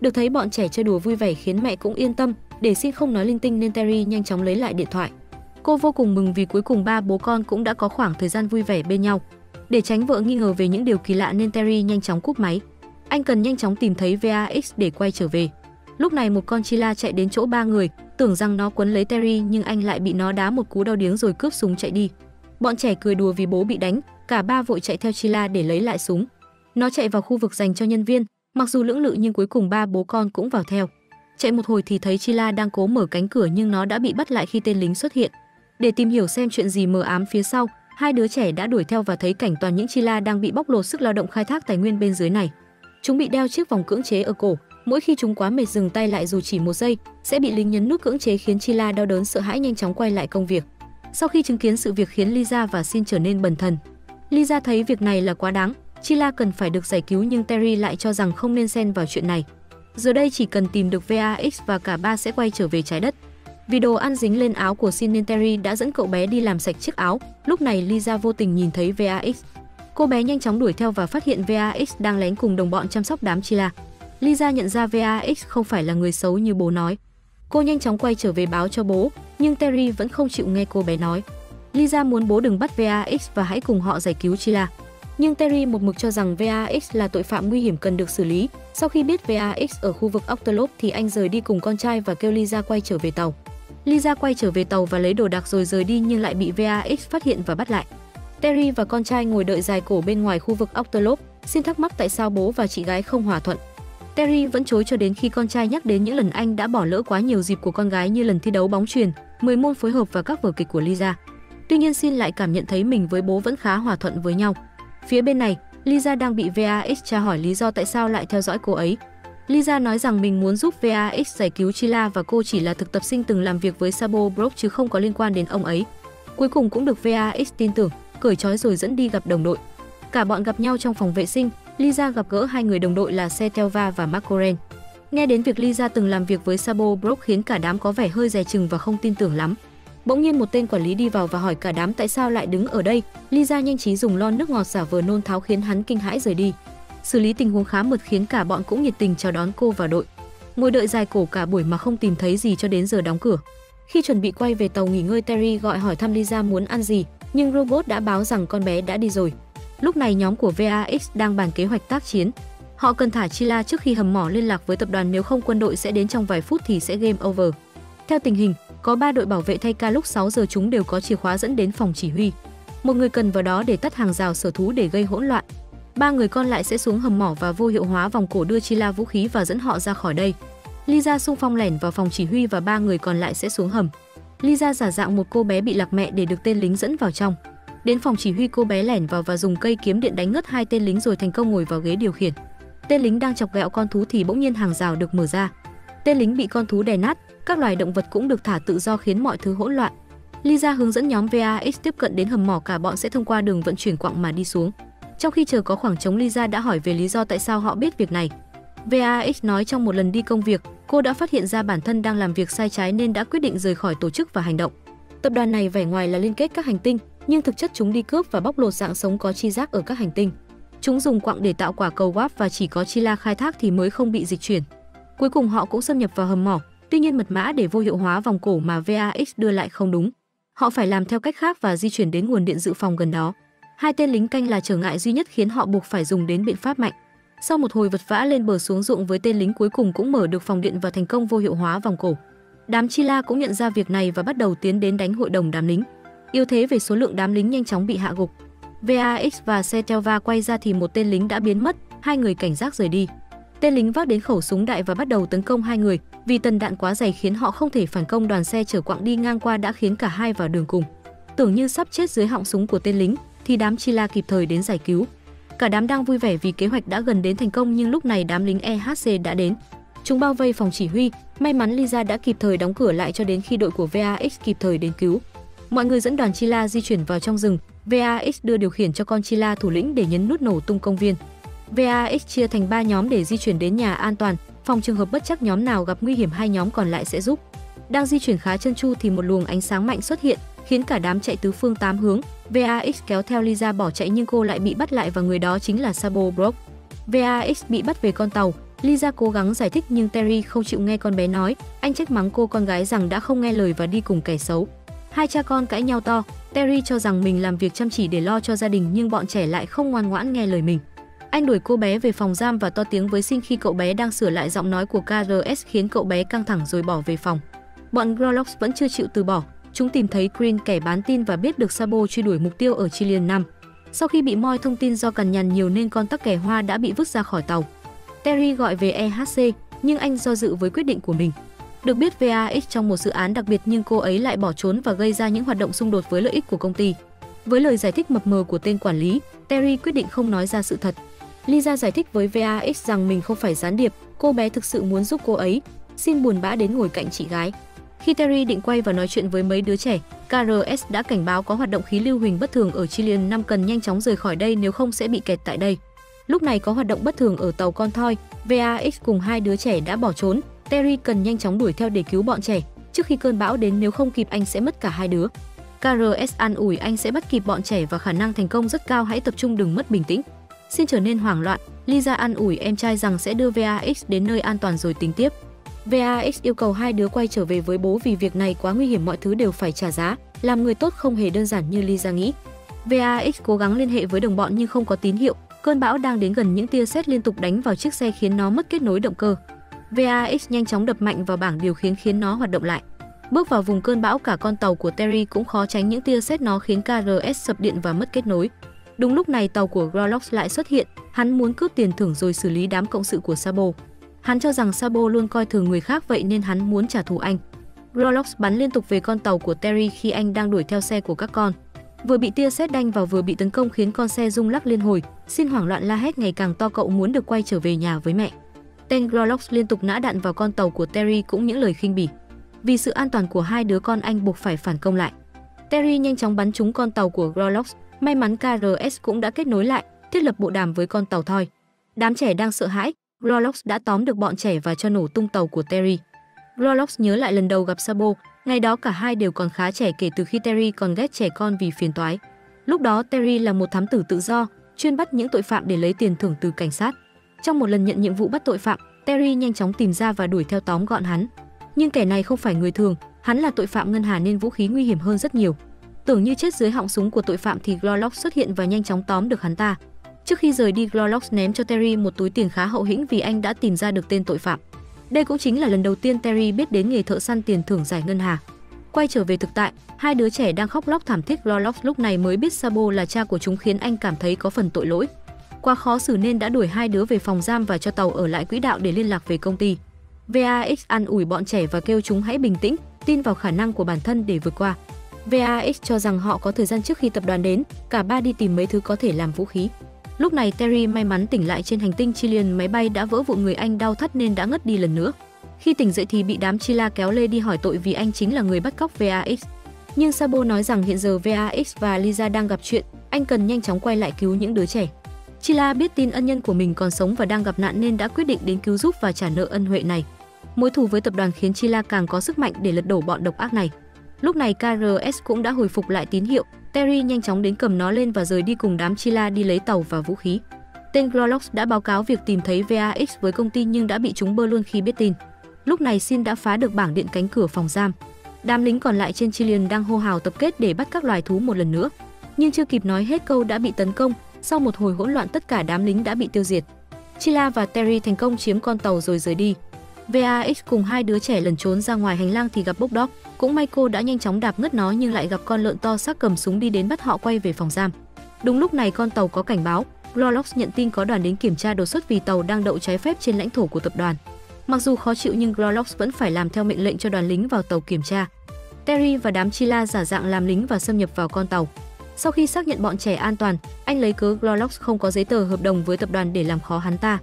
Được thấy bọn trẻ chơi đùa vui vẻ khiến mẹ cũng yên tâm, để xin không nói linh tinh nên Terry nhanh chóng lấy lại điện thoại. Cô vô cùng mừng vì cuối cùng ba bố con cũng đã có khoảng thời gian vui vẻ bên nhau. Để tránh vợ nghi ngờ về những điều kỳ lạ nên Terry nhanh chóng cúp máy. Anh cần nhanh chóng tìm thấy VAX để quay trở về. Lúc này một con Chila chạy đến chỗ ba người, tưởng rằng nó quấn lấy Terry nhưng anh lại bị nó đá một cú đau điếng rồi cướp súng chạy đi. Bọn trẻ cười đùa vì bố bị đánh, cả ba vội chạy theo Chila để lấy lại súng. Nó chạy vào khu vực dành cho nhân viên, mặc dù lưỡng lự nhưng cuối cùng ba bố con cũng vào theo. Chạy một hồi thì thấy Chila đang cố mở cánh cửa nhưng nó đã bị bắt lại khi tên lính xuất hiện. Để tìm hiểu xem chuyện gì mờ ám phía sau, hai đứa trẻ đã đuổi theo và thấy cảnh toàn những Chila đang bị bóc lột sức lao động khai thác tài nguyên bên dưới này. Chúng bị đeo chiếc vòng cưỡng chế ở cổ, mỗi khi chúng quá mệt dừng tay lại dù chỉ một giây, sẽ bị lính nhấn nút cưỡng chế khiến Chila đau đớn sợ hãi nhanh chóng quay lại công việc. Sau khi chứng kiến sự việc khiến Lisa và Sin trở nên bần thần, Lisa thấy việc này là quá đáng, Chila cần phải được giải cứu nhưng Terry lại cho rằng không nên xen vào chuyện này. Giờ đây chỉ cần tìm được VAX và cả ba sẽ quay trở về trái đất. Vì đồ ăn dính lên áo của Sin nên Terry đã dẫn cậu bé đi làm sạch chiếc áo. Lúc này Lisa vô tình nhìn thấy VAX. Cô bé nhanh chóng đuổi theo và phát hiện VAX đang lén cùng đồng bọn chăm sóc đám Chila. Lisa nhận ra VAX không phải là người xấu như bố nói. Cô nhanh chóng quay trở về báo cho bố, nhưng Terry vẫn không chịu nghe cô bé nói. Lisa muốn bố đừng bắt VAX và hãy cùng họ giải cứu Chila. Nhưng Terry một mực cho rằng VAX là tội phạm nguy hiểm cần được xử lý. Sau khi biết VAX ở khu vực Octolop thì anh rời đi cùng con trai và kêu Lisa quay trở về tàu. Lisa quay trở về tàu và lấy đồ đạc rồi rời đi nhưng lại bị VAX phát hiện và bắt lại. Terry và con trai ngồi đợi dài cổ bên ngoài khu vực Octolop, xin thắc mắc tại sao bố và chị gái không hòa thuận. Terry vẫn chối cho đến khi con trai nhắc đến những lần anh đã bỏ lỡ quá nhiều dịp của con gái như lần thi đấu bóng truyền, 10 môn phối hợp và các vở kịch của Lisa. Tuy nhiên Sin lại cảm nhận thấy mình với bố vẫn khá hòa thuận với nhau. Phía bên này, Lisa đang bị VAX tra hỏi lý do tại sao lại theo dõi cô ấy. Lisa nói rằng mình muốn giúp VAX giải cứu Chila và cô chỉ là thực tập sinh từng làm việc với Sabo Brock chứ không có liên quan đến ông ấy. Cuối cùng cũng được VAX tin tưởng, cởi trói rồi dẫn đi gặp đồng đội. Cả bọn gặp nhau trong phòng vệ sinh, Lisa gặp gỡ hai người đồng đội là Setelva và Macoren. Nghe đến việc Lisa từng làm việc với Sabo Brock khiến cả đám có vẻ hơi dè chừng và không tin tưởng lắm. Bỗng nhiên một tên quản lý đi vào và hỏi cả đám tại sao lại đứng ở đây. Lisa nhanh trí dùng lon nước ngọt giả vờ nôn tháo khiến hắn kinh hãi rời đi. Xử lý tình huống khá mượt khiến cả bọn cũng nhiệt tình chào đón cô vào đội. Ngồi đợi dài cổ cả buổi mà không tìm thấy gì cho đến giờ đóng cửa. Khi chuẩn bị quay về tàu nghỉ ngơi, Terry gọi hỏi thăm Lisa muốn ăn gì, nhưng robot đã báo rằng con bé đã đi rồi. Lúc này nhóm của VAX đang bàn kế hoạch tác chiến. Họ cần thả Chila trước khi hầm mỏ liên lạc với tập đoàn nếu không quân đội sẽ đến trong vài phút thì sẽ game over. Theo tình hình, có 3 đội bảo vệ thay ca lúc 6 giờ chúng đều có chìa khóa dẫn đến phòng chỉ huy. Một người cần vào đó để tắt hàng rào sở thú để gây hỗn loạn. Ba người con lại sẽ xuống hầm mỏ và vô hiệu hóa vòng cổ đưa Chila vũ khí và dẫn họ ra khỏi đây. Lisa xung phong lẻn vào phòng chỉ huy và ba người còn lại sẽ xuống hầm. Lisa giả dạng một cô bé bị lạc mẹ để được tên lính dẫn vào trong. Đến phòng chỉ huy cô bé lẻn vào và dùng cây kiếm điện đánh ngất hai tên lính rồi thành công ngồi vào ghế điều khiển. Tên lính đang chọc ghẹo con thú thì bỗng nhiên hàng rào được mở ra. Tên lính bị con thú đè nát, các loài động vật cũng được thả tự do khiến mọi thứ hỗn loạn. Lisa hướng dẫn nhóm VAX tiếp cận đến hầm mỏ cả bọn sẽ thông qua đường vận chuyển quặng mà đi xuống. Trong khi chờ có khoảng trống Lisa đã hỏi về lý do tại sao họ biết việc này. VAX nói trong một lần đi công việc, cô đã phát hiện ra bản thân đang làm việc sai trái nên đã quyết định rời khỏi tổ chức và hành động. Tập đoàn này vẻ ngoài là liên kết các hành tinh, nhưng thực chất chúng đi cướp và bóc lột dạng sống có chi giác ở các hành tinh. Chúng dùng quặng để tạo quả cầu warp và chỉ có chi la khai thác thì mới không bị dịch chuyển. Cuối cùng họ cũng xâm nhập vào hầm mỏ, tuy nhiên mật mã để vô hiệu hóa vòng cổ mà VAX đưa lại không đúng. Họ phải làm theo cách khác và di chuyển đến nguồn điện dự phòng gần đó. Hai tên lính canh là trở ngại duy nhất khiến họ buộc phải dùng đến biện pháp mạnh. Sau một hồi vật vã lên bờ xuống ruộng với tên lính cuối cùng cũng mở được phòng điện và thành công vô hiệu hóa vòng cổ. Đám Chila cũng nhận ra việc này và bắt đầu tiến đến đánh hội đồng đám lính. Yếu thế về số lượng đám lính nhanh chóng bị hạ gục. VAX và Setelva quay ra thì một tên lính đã biến mất, hai người cảnh giác rời đi. Tên lính vác đến khẩu súng đại và bắt đầu tấn công hai người, vì tần đạn quá dày khiến họ không thể phản công đoàn xe chở quặng đi ngang qua đã khiến cả hai vào đường cùng. Tưởng như sắp chết dưới họng súng của tên lính, thì đám Chila kịp thời đến giải cứu. Cả đám đang vui vẻ vì kế hoạch đã gần đến thành công nhưng lúc này đám lính EHC đã đến. Chúng bao vây phòng chỉ huy, may mắn Lisa đã kịp thời đóng cửa lại cho đến khi đội của VAX kịp thời đến cứu. Mọi người dẫn đoàn Chila di chuyển vào trong rừng, VAX đưa điều khiển cho con Chila thủ lĩnh để nhấn nút nổ tung công viên. VAX chia thành 3 nhóm để di chuyển đến nhà an toàn, phòng trường hợp bất chắc nhóm nào gặp nguy hiểm hai nhóm còn lại sẽ giúp. Đang di chuyển khá chân chu thì một luồng ánh sáng mạnh xuất hiện, khiến cả đám chạy tứ phương tám hướng. VAX kéo theo Lisa bỏ chạy nhưng cô lại bị bắt lại và người đó chính là Sabo Brock. VAX bị bắt về con tàu, Lisa cố gắng giải thích nhưng Terry không chịu nghe con bé nói, anh trách mắng cô con gái rằng đã không nghe lời và đi cùng kẻ xấu. Hai cha con cãi nhau to, Terry cho rằng mình làm việc chăm chỉ để lo cho gia đình nhưng bọn trẻ lại không ngoan ngoãn nghe lời mình. Anh đuổi cô bé về phòng giam và to tiếng với Sinh khi cậu bé đang sửa lại giọng nói của KRS khiến cậu bé căng thẳng rồi bỏ về phòng. Bọn Grolox vẫn chưa chịu từ bỏ, chúng tìm thấy Green kẻ bán tin và biết được Sabo truy đuổi mục tiêu ở Chilean 5. Sau khi bị moi thông tin do cằn nhằn nhiều nên con tắc kè hoa đã bị vứt ra khỏi tàu. Terry gọi về EHC, nhưng anh do dự với quyết định của mình. Được biết VAX trong một dự án đặc biệt nhưng cô ấy lại bỏ trốn và gây ra những hoạt động xung đột với lợi ích của công ty. Với lời giải thích mập mờ của tên quản lý, Terry quyết định không nói ra sự thật. Lisa giải thích với VAX rằng mình không phải gián điệp, cô bé thực sự muốn giúp cô ấy. Xin buồn bã đến ngồi cạnh chị gái. Khi Terry định quay và nói chuyện với mấy đứa trẻ, KRS đã cảnh báo có hoạt động khí lưu huỳnh bất thường ở Chilean năm cần nhanh chóng rời khỏi đây nếu không sẽ bị kẹt tại đây. Lúc này có hoạt động bất thường ở tàu con thoi, VAX cùng hai đứa trẻ đã bỏ trốn, Terry cần nhanh chóng đuổi theo để cứu bọn trẻ, trước khi cơn bão đến nếu không kịp anh sẽ mất cả hai đứa. KRS an ủi anh sẽ bắt kịp bọn trẻ và khả năng thành công rất cao hãy tập trung đừng mất bình tĩnh. Xin trở nên hoảng loạn, Lisa an ủi em trai rằng sẽ đưa VAX đến nơi an toàn rồi tính tiếp. VAX yêu cầu hai đứa quay trở về với bố vì việc này quá nguy hiểm mọi thứ đều phải trả giá, làm người tốt không hề đơn giản như Lisa nghĩ. VAX cố gắng liên hệ với đồng bọn nhưng không có tín hiệu, cơn bão đang đến gần những tia sét liên tục đánh vào chiếc xe khiến nó mất kết nối động cơ. VAX nhanh chóng đập mạnh vào bảng điều khiển khiến nó hoạt động lại. Bước vào vùng cơn bão cả con tàu của Terry cũng khó tránh những tia sét nó khiến KRS sập điện và mất kết nối. Đúng lúc này tàu của Grolox lại xuất hiện, hắn muốn cướp tiền thưởng rồi xử lý đám cộng sự của Sabo. Hắn cho rằng Sabo luôn coi thường người khác vậy nên hắn muốn trả thù anh. Grolox bắn liên tục về con tàu của Terry khi anh đang đuổi theo xe của các con. Vừa bị tia sét đanh vào vừa bị tấn công khiến con xe rung lắc liên hồi, xin hoảng loạn la hét ngày càng to cậu muốn được quay trở về nhà với mẹ. Tên Grolox liên tục nã đạn vào con tàu của Terry cũng những lời khinh bỉ. Vì sự an toàn của hai đứa con anh buộc phải phản công lại. Terry nhanh chóng bắn trúng con tàu của Grolox, may mắn KRS cũng đã kết nối lại, thiết lập bộ đàm với con tàu thoi. Đám trẻ đang sợ hãi, Grolox đã tóm được bọn trẻ và cho nổ tung tàu của Terry. Grolox nhớ lại lần đầu gặp Sabo, ngày đó cả hai đều còn khá trẻ kể từ khi Terry còn ghét trẻ con vì phiền toái. Lúc đó Terry là một thám tử tự do, chuyên bắt những tội phạm để lấy tiền thưởng từ cảnh sát. Trong một lần nhận nhiệm vụ bắt tội phạm, Terry nhanh chóng tìm ra và đuổi theo tóm gọn hắn. Nhưng kẻ này không phải người thường, hắn là tội phạm ngân hà nên vũ khí nguy hiểm hơn rất nhiều. Tưởng như chết dưới họng súng của tội phạm thì Glorlock xuất hiện và nhanh chóng tóm được hắn ta. Trước khi rời đi, Glorlock ném cho Terry một túi tiền khá hậu hĩnh vì anh đã tìm ra được tên tội phạm. Đây cũng chính là lần đầu tiên Terry biết đến nghề thợ săn tiền thưởng giải ngân hà. Quay trở về thực tại, hai đứa trẻ đang khóc lóc thảm thiết Glorlock lúc này mới biết Sabo là cha của chúng khiến anh cảm thấy có phần tội lỗi. Quá khó xử nên đã đuổi hai đứa về phòng giam và cho tàu ở lại quỹ đạo để liên lạc về công ty. VAX an ủi bọn trẻ và kêu chúng hãy bình tĩnh, tin vào khả năng của bản thân để vượt qua. VAX cho rằng họ có thời gian trước khi tập đoàn đến, cả ba đi tìm mấy thứ có thể làm vũ khí. Lúc này Terry may mắn tỉnh lại trên hành tinh Chilean, máy bay đã vỡ vụn người anh đau thắt nên đã ngất đi lần nữa. Khi tỉnh dậy thì bị đám Chila kéo lê đi hỏi tội vì anh chính là người bắt cóc VAX. Nhưng Sabo nói rằng hiện giờ VAX và Lisa đang gặp chuyện, anh cần nhanh chóng quay lại cứu những đứa trẻ. Chila biết tin ân nhân của mình còn sống và đang gặp nạn nên đã quyết định đến cứu giúp và trả nợ ân huệ này. Mối thù với tập đoàn khiến Chila càng có sức mạnh để lật đổ bọn độc ác này. Lúc này KRS cũng đã hồi phục lại tín hiệu, Terry nhanh chóng đến cầm nó lên và rời đi cùng đám Chila đi lấy tàu và vũ khí. Tên Glorlox đã báo cáo việc tìm thấy VAX với công ty nhưng đã bị chúng bơ luôn khi biết tin. Lúc này Sin đã phá được bảng điện cánh cửa phòng giam. Đám lính còn lại trên Chilean đang hô hào tập kết để bắt các loài thú một lần nữa. Nhưng chưa kịp nói hết câu đã bị tấn công, sau một hồi hỗn loạn tất cả đám lính đã bị tiêu diệt. Chila và Terry thành công chiếm con tàu rồi rời đi. VAX cùng hai đứa trẻ lẩn trốn ra ngoài hành lang thì gặp Bốc đóc. Cũng may cô đã nhanh chóng đạp ngất nó nhưng lại gặp con lợn to xác cầm súng đi đến bắt họ quay về phòng giam. Đúng lúc này con tàu có cảnh báo, Glorlox nhận tin có đoàn đến kiểm tra đột xuất vì tàu đang đậu trái phép trên lãnh thổ của tập đoàn. Mặc dù khó chịu nhưng Glorlox vẫn phải làm theo mệnh lệnh cho đoàn lính vào tàu kiểm tra. Terry và đám Chila giả dạng làm lính và xâm nhập vào con tàu. Sau khi xác nhận bọn trẻ an toàn, anh lấy cớ Glorlox không có giấy tờ hợp đồng với tập đoàn để làm khó hắn ta.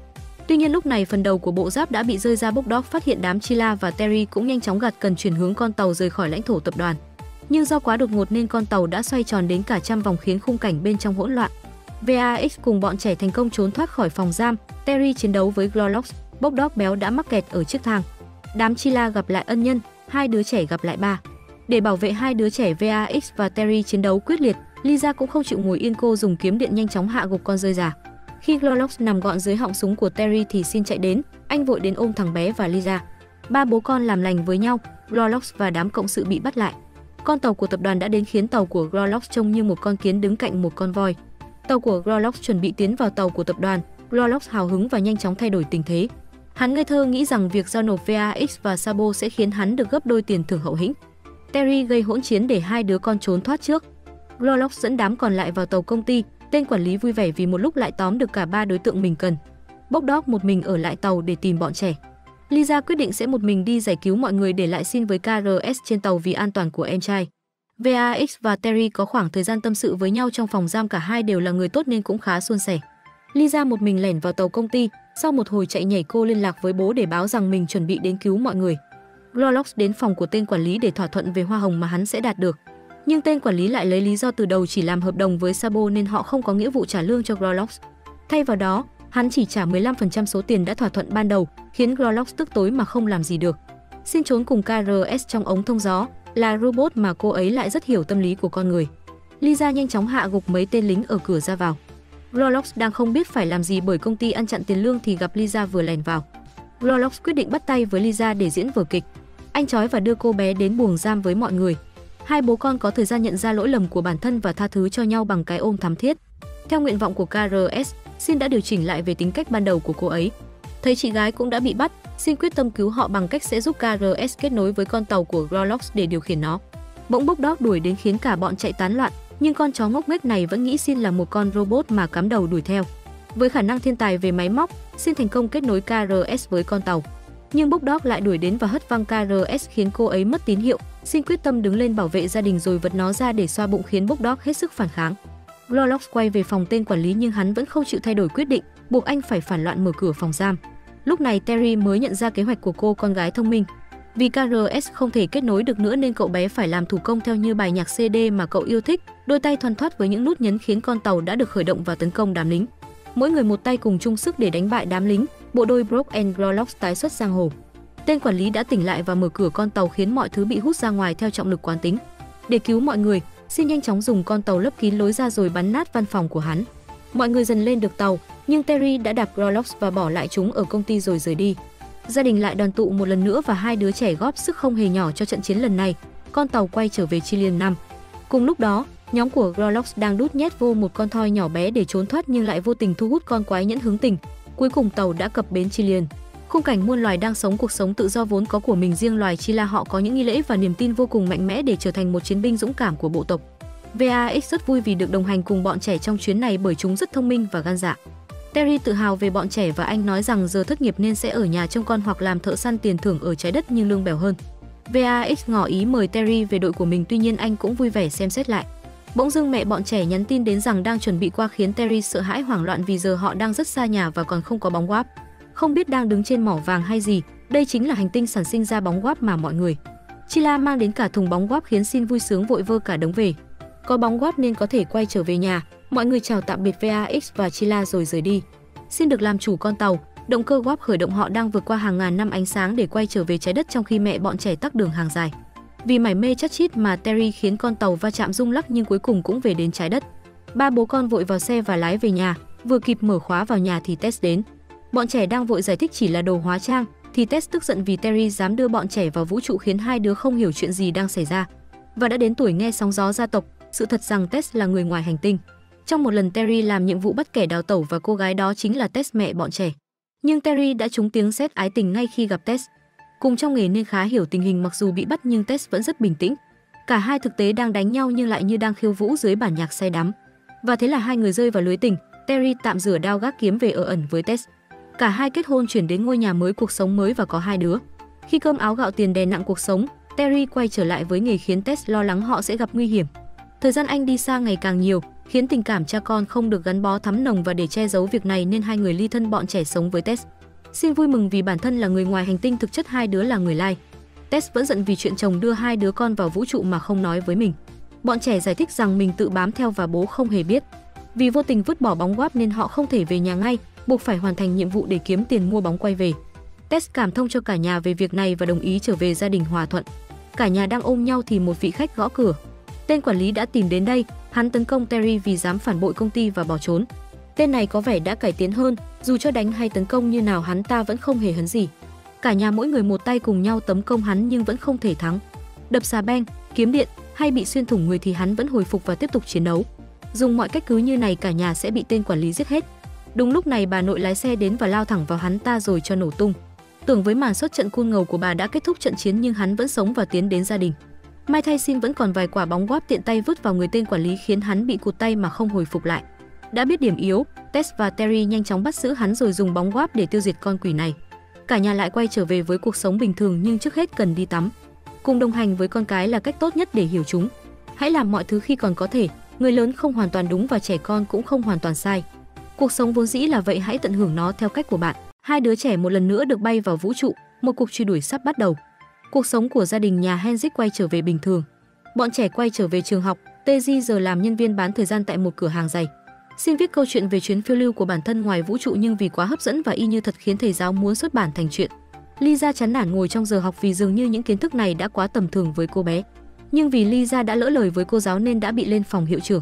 Tuy nhiên lúc này phần đầu của bộ giáp đã bị rơi ra bốc đóc phát hiện đám Chila và Terry cũng nhanh chóng gạt cần chuyển hướng con tàu rời khỏi lãnh thổ tập đoàn. Nhưng do quá đột ngột nên con tàu đã xoay tròn đến cả trăm vòng khiến khung cảnh bên trong hỗn loạn. VAX cùng bọn trẻ thành công trốn thoát khỏi phòng giam, Terry chiến đấu với Glorlox, bốc đóc béo đã mắc kẹt ở chiếc thang. Đám Chila gặp lại ân nhân, hai đứa trẻ gặp lại ba. Để bảo vệ hai đứa trẻ VAX và Terry chiến đấu quyết liệt, Lisa cũng không chịu ngồi yên cô dùng kiếm điện nhanh chóng hạ gục con rơi già. Khi Glorlox nằm gọn dưới họng súng của Terry thì xin chạy đến, anh vội đến ôm thằng bé và Lisa. Ba bố con làm lành với nhau, Glorlox và đám cộng sự bị bắt lại. Con tàu của tập đoàn đã đến khiến tàu của Glorlox trông như một con kiến đứng cạnh một con voi. Tàu của Glorlox chuẩn bị tiến vào tàu của tập đoàn, Glorlox hào hứng và nhanh chóng thay đổi tình thế. Hắn ngây thơ nghĩ rằng việc giao nộp VAX và Sabo sẽ khiến hắn được gấp đôi tiền thưởng hậu hĩnh. Terry gây hỗn chiến để hai đứa con trốn thoát trước. Glorlox dẫn đám còn lại vào tàu công ty, Tên quản lý vui vẻ vì một lúc lại tóm được cả ba đối tượng mình cần. Bốc Dog một mình ở lại tàu để tìm bọn trẻ. Lisa quyết định sẽ một mình đi giải cứu mọi người để lại xin với KRS trên tàu vì an toàn của em trai. VAX và Terry có khoảng thời gian tâm sự với nhau trong phòng giam cả hai đều là người tốt nên cũng khá suôn sẻ. Lisa một mình lẻn vào tàu công ty, sau một hồi chạy nhảy cô liên lạc với bố để báo rằng mình chuẩn bị đến cứu mọi người. Glorlox đến phòng của tên quản lý để thỏa thuận về hoa hồng mà hắn sẽ đạt được nhưng tên quản lý lại lấy lý do từ đầu chỉ làm hợp đồng với Sabo nên họ không có nghĩa vụ trả lương cho Grolox. Thay vào đó, hắn chỉ trả 15% số tiền đã thỏa thuận ban đầu, khiến Grolox tức tối mà không làm gì được. Xin trốn cùng KRS trong ống thông gió, là robot mà cô ấy lại rất hiểu tâm lý của con người. Lisa nhanh chóng hạ gục mấy tên lính ở cửa ra vào. Grolox đang không biết phải làm gì bởi công ty ăn chặn tiền lương thì gặp Lisa vừa lèn vào. Grolox quyết định bắt tay với Lisa để diễn vở kịch. Anh trói và đưa cô bé đến buồng giam với mọi người, Hai bố con có thời gian nhận ra lỗi lầm của bản thân và tha thứ cho nhau bằng cái ôm thắm thiết. Theo nguyện vọng của KRS, Xin đã điều chỉnh lại về tính cách ban đầu của cô ấy. Thấy chị gái cũng đã bị bắt, Xin quyết tâm cứu họ bằng cách sẽ giúp KRS kết nối với con tàu của Grolox để điều khiển nó. Bỗng bốc đót đuổi đến khiến cả bọn chạy tán loạn, nhưng con chó ngốc nghếch này vẫn nghĩ Xin là một con robot mà cắm đầu đuổi theo. Với khả năng thiên tài về máy móc, Xin thành công kết nối KRS với con tàu. Nhưng Bốc Dog lại đuổi đến và hất văng KRS khiến cô ấy mất tín hiệu. Xin quyết tâm đứng lên bảo vệ gia đình rồi vật nó ra để xoa bụng khiến Bốc Dog hết sức phản kháng. Glorlox quay về phòng tên quản lý nhưng hắn vẫn không chịu thay đổi quyết định, buộc anh phải phản loạn mở cửa phòng giam. Lúc này Terry mới nhận ra kế hoạch của cô con gái thông minh. Vì KRS không thể kết nối được nữa nên cậu bé phải làm thủ công theo như bài nhạc CD mà cậu yêu thích, đôi tay thoăn thoắt với những nút nhấn khiến con tàu đã được khởi động và tấn công đám lính. Mỗi người một tay cùng chung sức để đánh bại đám lính, bộ đôi Brock and Glorlox tái xuất giang hồ. Tên quản lý đã tỉnh lại và mở cửa con tàu khiến mọi thứ bị hút ra ngoài theo trọng lực quán tính. Để cứu mọi người, xin nhanh chóng dùng con tàu lấp kín lối ra rồi bắn nát văn phòng của hắn. Mọi người dần lên được tàu, nhưng Terry đã đạp Grolox và bỏ lại chúng ở công ty rồi rời đi. Gia đình lại đoàn tụ một lần nữa và hai đứa trẻ góp sức không hề nhỏ cho trận chiến lần này. Con tàu quay trở về Chilean 5. Cùng lúc đó, nhóm của Grolox đang đút nhét vô một con thoi nhỏ bé để trốn thoát nhưng lại vô tình thu hút con quái nhẫn hướng tình. Cuối cùng tàu đã cập bến Chilean. Khung cảnh muôn loài đang sống cuộc sống tự do vốn có của mình riêng loài Chila họ có những nghi lễ và niềm tin vô cùng mạnh mẽ để trở thành một chiến binh dũng cảm của bộ tộc. VAX rất vui vì được đồng hành cùng bọn trẻ trong chuyến này bởi chúng rất thông minh và gan dạ. Terry tự hào về bọn trẻ và anh nói rằng giờ thất nghiệp nên sẽ ở nhà trông con hoặc làm thợ săn tiền thưởng ở trái đất nhưng lương bèo hơn. VAX ngỏ ý mời Terry về đội của mình tuy nhiên anh cũng vui vẻ xem xét lại. Bỗng dưng mẹ bọn trẻ nhắn tin đến rằng đang chuẩn bị qua khiến Terry sợ hãi hoảng loạn vì giờ họ đang rất xa nhà và còn không có bóng WAP. Không biết đang đứng trên mỏ vàng hay gì, đây chính là hành tinh sản sinh ra bóng quáp mà mọi người. Chila mang đến cả thùng bóng quáp khiến Xin vui sướng vội vơ cả đống về. Có bóng quáp nên có thể quay trở về nhà, mọi người chào tạm biệt VAX và Chila rồi rời đi. Xin được làm chủ con tàu, động cơ quáp khởi động họ đang vượt qua hàng ngàn năm ánh sáng để quay trở về trái đất trong khi mẹ bọn trẻ tắc đường hàng dài. Vì mải mê chất chít mà Terry khiến con tàu va chạm rung lắc nhưng cuối cùng cũng về đến trái đất. Ba bố con vội vào xe và lái về nhà, vừa kịp mở khóa vào nhà thì Tess đến. Bọn trẻ đang vội giải thích chỉ là đồ hóa trang, thì Tess tức giận vì Terry dám đưa bọn trẻ vào vũ trụ khiến hai đứa không hiểu chuyện gì đang xảy ra. Và đã đến tuổi nghe sóng gió gia tộc, sự thật rằng Tess là người ngoài hành tinh. Trong một lần Terry làm nhiệm vụ bắt kẻ đào tẩu và cô gái đó chính là Tess mẹ bọn trẻ. Nhưng Terry đã trúng tiếng sét ái tình ngay khi gặp Tess. Cùng trong nghề nên khá hiểu tình hình mặc dù bị bắt nhưng Tess vẫn rất bình tĩnh. Cả hai thực tế đang đánh nhau nhưng lại như đang khiêu vũ dưới bản nhạc say đắm. Và thế là hai người rơi vào lưới tình, Terry tạm rửa đao gác kiếm về ở ẩn với Tess. Cả hai kết hôn chuyển đến ngôi nhà mới cuộc sống mới và có hai đứa. Khi cơm áo gạo tiền đè nặng cuộc sống, Terry quay trở lại với nghề khiến Tess lo lắng họ sẽ gặp nguy hiểm. Thời gian anh đi xa ngày càng nhiều, khiến tình cảm cha con không được gắn bó thắm nồng và để che giấu việc này nên hai người ly thân bọn trẻ sống với Tess. Xin vui mừng vì bản thân là người ngoài hành tinh thực chất hai đứa là người lai. Tess vẫn giận vì chuyện chồng đưa hai đứa con vào vũ trụ mà không nói với mình. Bọn trẻ giải thích rằng mình tự bám theo và bố không hề biết. Vì vô tình vứt bỏ bóng quáp nên họ không thể về nhà ngay, buộc phải hoàn thành nhiệm vụ để kiếm tiền mua bóng quay về. Tess cảm thông cho cả nhà về việc này và đồng ý trở về gia đình hòa thuận. Cả nhà đang ôm nhau thì một vị khách gõ cửa. Tên quản lý đã tìm đến đây, hắn tấn công Terry vì dám phản bội công ty và bỏ trốn. Tên này có vẻ đã cải tiến hơn, dù cho đánh hay tấn công như nào hắn ta vẫn không hề hấn gì. Cả nhà mỗi người một tay cùng nhau tấn công hắn nhưng vẫn không thể thắng. Đập xà beng, kiếm điện hay bị xuyên thủng người thì hắn vẫn hồi phục và tiếp tục chiến đấu. Dùng mọi cách cứ như này cả nhà sẽ bị tên quản lý giết hết. Đúng lúc này bà nội lái xe đến và lao thẳng vào hắn ta rồi cho nổ tung. Tưởng với màn xuất trận cuồng ngầu của bà đã kết thúc trận chiến nhưng hắn vẫn sống và tiến đến gia đình. Mai Thay Xin vẫn còn vài quả bóng góp tiện tay vứt vào người tên quản lý khiến hắn bị cụt tay mà không hồi phục lại. Đã biết điểm yếu, Tess và Terry nhanh chóng bắt giữ hắn rồi dùng bóng góp để tiêu diệt con quỷ này. Cả nhà lại quay trở về với cuộc sống bình thường nhưng trước hết cần đi tắm. Cùng đồng hành với con cái là cách tốt nhất để hiểu chúng. Hãy làm mọi thứ khi còn có thể, người lớn không hoàn toàn đúng và trẻ con cũng không hoàn toàn sai. Cuộc sống vốn dĩ là vậy hãy tận hưởng nó theo cách của bạn. Hai đứa trẻ một lần nữa được bay vào vũ trụ, một cuộc truy đuổi sắp bắt đầu. Cuộc sống của gia đình nhà Henrik quay trở về bình thường. Bọn trẻ quay trở về trường học, Teji giờ làm nhân viên bán thời gian tại một cửa hàng giày. Xin viết câu chuyện về chuyến phiêu lưu của bản thân ngoài vũ trụ nhưng vì quá hấp dẫn và y như thật khiến thầy giáo muốn xuất bản thành chuyện. Lisa chán nản ngồi trong giờ học vì dường như những kiến thức này đã quá tầm thường với cô bé. Nhưng vì Lisa đã lỡ lời với cô giáo nên đã bị lên phòng hiệu trưởng.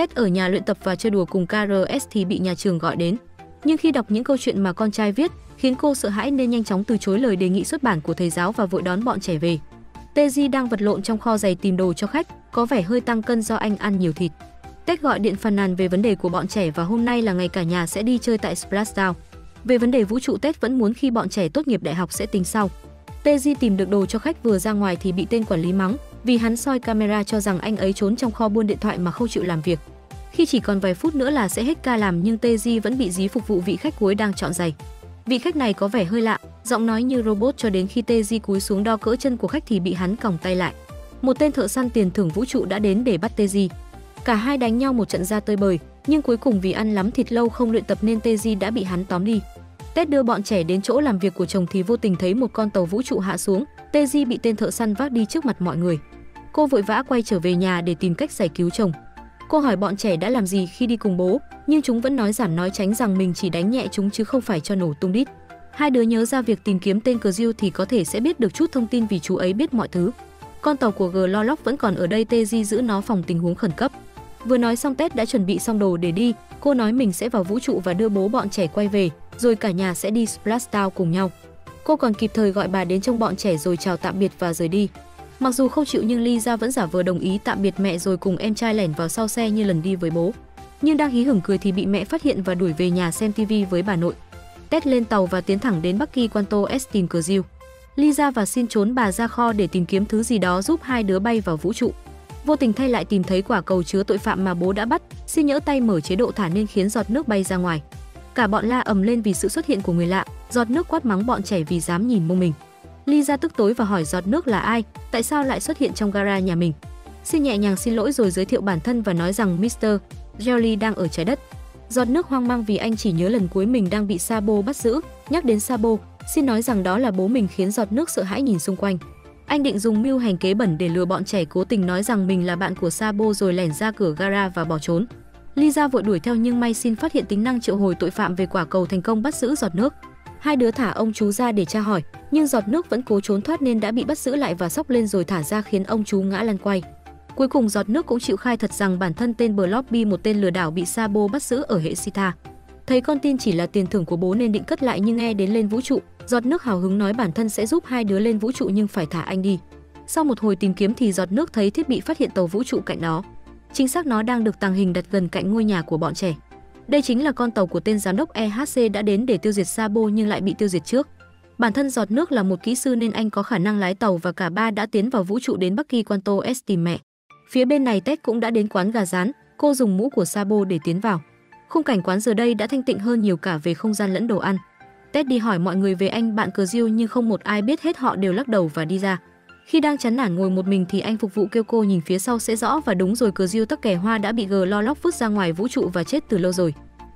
Tết ở nhà luyện tập và chơi đùa cùng KRS thì bị nhà trường gọi đến. Nhưng khi đọc những câu chuyện mà con trai viết, khiến cô sợ hãi nên nhanh chóng từ chối lời đề nghị xuất bản của thầy giáo và vội đón bọn trẻ về. Teji đang vật lộn trong kho giày tìm đồ cho khách, có vẻ hơi tăng cân do anh ăn nhiều thịt. Tết gọi điện phàn nàn về vấn đề của bọn trẻ và hôm nay là ngày cả nhà sẽ đi chơi tại Splashdown. Về vấn đề vũ trụ Tết vẫn muốn khi bọn trẻ tốt nghiệp đại học sẽ tính sau. Teji tìm được đồ cho khách vừa ra ngoài thì bị tên quản lý mắng vì hắn soi camera cho rằng anh ấy trốn trong kho buôn điện thoại mà không chịu làm việc. Khi chỉ còn vài phút nữa là sẽ hết ca làm nhưng Teji vẫn bị dí phục vụ vị khách cuối đang chọn giày. Vị khách này có vẻ hơi lạ, giọng nói như robot cho đến khi Teji cúi xuống đo cỡ chân của khách thì bị hắn còng tay lại. Một tên thợ săn tiền thưởng vũ trụ đã đến để bắt Teji. Cả hai đánh nhau một trận ra tơi bời, nhưng cuối cùng vì ăn lắm thịt lâu không luyện tập nên Teji đã bị hắn tóm đi. Tết đưa bọn trẻ đến chỗ làm việc của chồng thì vô tình thấy một con tàu vũ trụ hạ xuống, Teji bị tên thợ săn vác đi trước mặt mọi người. Cô vội vã quay trở về nhà để tìm cách giải cứu chồng. Cô hỏi bọn trẻ đã làm gì khi đi cùng bố, nhưng chúng vẫn nói giảm nói tránh rằng mình chỉ đánh nhẹ chúng chứ không phải cho nổ tung đít. Hai đứa nhớ ra việc tìm kiếm tên cờ diêu thì có thể sẽ biết được chút thông tin vì chú ấy biết mọi thứ. Con tàu của G LoLok vẫn còn ở đây Teji giữ nó phòng tình huống khẩn cấp. Vừa nói xong Tết đã chuẩn bị xong đồ để đi, cô nói mình sẽ vào vũ trụ và đưa bố bọn trẻ quay về, rồi cả nhà sẽ đi Splashdown cùng nhau. Cô còn kịp thời gọi bà đến trông bọn trẻ rồi chào tạm biệt và rời đi. Mặc dù không chịu nhưng Lisa vẫn giả vờ đồng ý tạm biệt mẹ rồi cùng em trai lẻn vào sau xe như lần đi với bố. Nhưng đang hí hửng cười thì bị mẹ phát hiện và đuổi về nhà xem TV với bà nội. Ted lên tàu và tiến thẳng đến Bắc Kỳ Quanto S tìm cờ Diêu. Lisa và xin trốn bà ra kho để tìm kiếm thứ gì đó giúp hai đứa bay vào vũ trụ. Vô tình thay lại tìm thấy quả cầu chứa tội phạm mà bố đã bắt, xin nhỡ tay mở chế độ thả nên khiến giọt nước bay ra ngoài. Cả bọn la ầm lên vì sự xuất hiện của người lạ, giọt nước quát mắng bọn trẻ vì dám nhìn mông mình. Lisa tức tối và hỏi giọt nước là ai, tại sao lại xuất hiện trong gara nhà mình. Xin nhẹ nhàng xin lỗi rồi giới thiệu bản thân và nói rằng Mr. Jelly đang ở trái đất. Giọt nước hoang mang vì anh chỉ nhớ lần cuối mình đang bị Sabo bắt giữ, nhắc đến Sabo, xin nói rằng đó là bố mình khiến giọt nước sợ hãi nhìn xung quanh. Anh định dùng mưu hành kế bẩn để lừa bọn trẻ cố tình nói rằng mình là bạn của Sabo rồi lẻn ra cửa gara và bỏ trốn. Lisa vội đuổi theo nhưng may xin phát hiện tính năng triệu hồi tội phạm về quả cầu thành công bắt giữ giọt nước. Hai đứa thả ông chú ra để tra hỏi, nhưng giọt nước vẫn cố trốn thoát nên đã bị bắt giữ lại và sóc lên rồi thả ra khiến ông chú ngã lăn quay. Cuối cùng giọt nước cũng chịu khai thật rằng bản thân tên Blobby một tên lừa đảo bị Sabo bắt giữ ở hệ Sita. Thấy con tin chỉ là tiền thưởng của bố nên định cất lại nhưng nghe đến lên vũ trụ, giọt nước hào hứng nói bản thân sẽ giúp hai đứa lên vũ trụ nhưng phải thả anh đi. Sau một hồi tìm kiếm thì giọt nước thấy thiết bị phát hiện tàu vũ trụ cạnh đó. Chính xác nó đang được tàng hình đặt gần cạnh ngôi nhà của bọn trẻ. Đây chính là con tàu của tên giám đốc EHC đã đến để tiêu diệt Sabo nhưng lại bị tiêu diệt trước. Bản thân giọt nước là một kỹ sư nên anh có khả năng lái tàu và cả ba đã tiến vào vũ trụ đến Bắc Kỳ Quanto S tìm mẹ. Phía bên này Tech cũng đã đến quán gà rán, cô dùng mũ của Sabo để tiến vào. Khung cảnh quán giờ đây đã thanh tịnh hơn nhiều cả về không gian lẫn đồ ăn. Ted đi hỏi mọi người về anh bạn cờ diêu nhưng không một ai biết hết họ đều lắc đầu và đi ra. Khi đang chán nản ngồi một mình thì anh phục vụ kêu cô nhìn phía sau sẽ rõ và đúng rồi cờ diêu tắc kè hoa đã bị G lo lóc vứt ra ngoài vũ trụ và chết từ lâu rồi.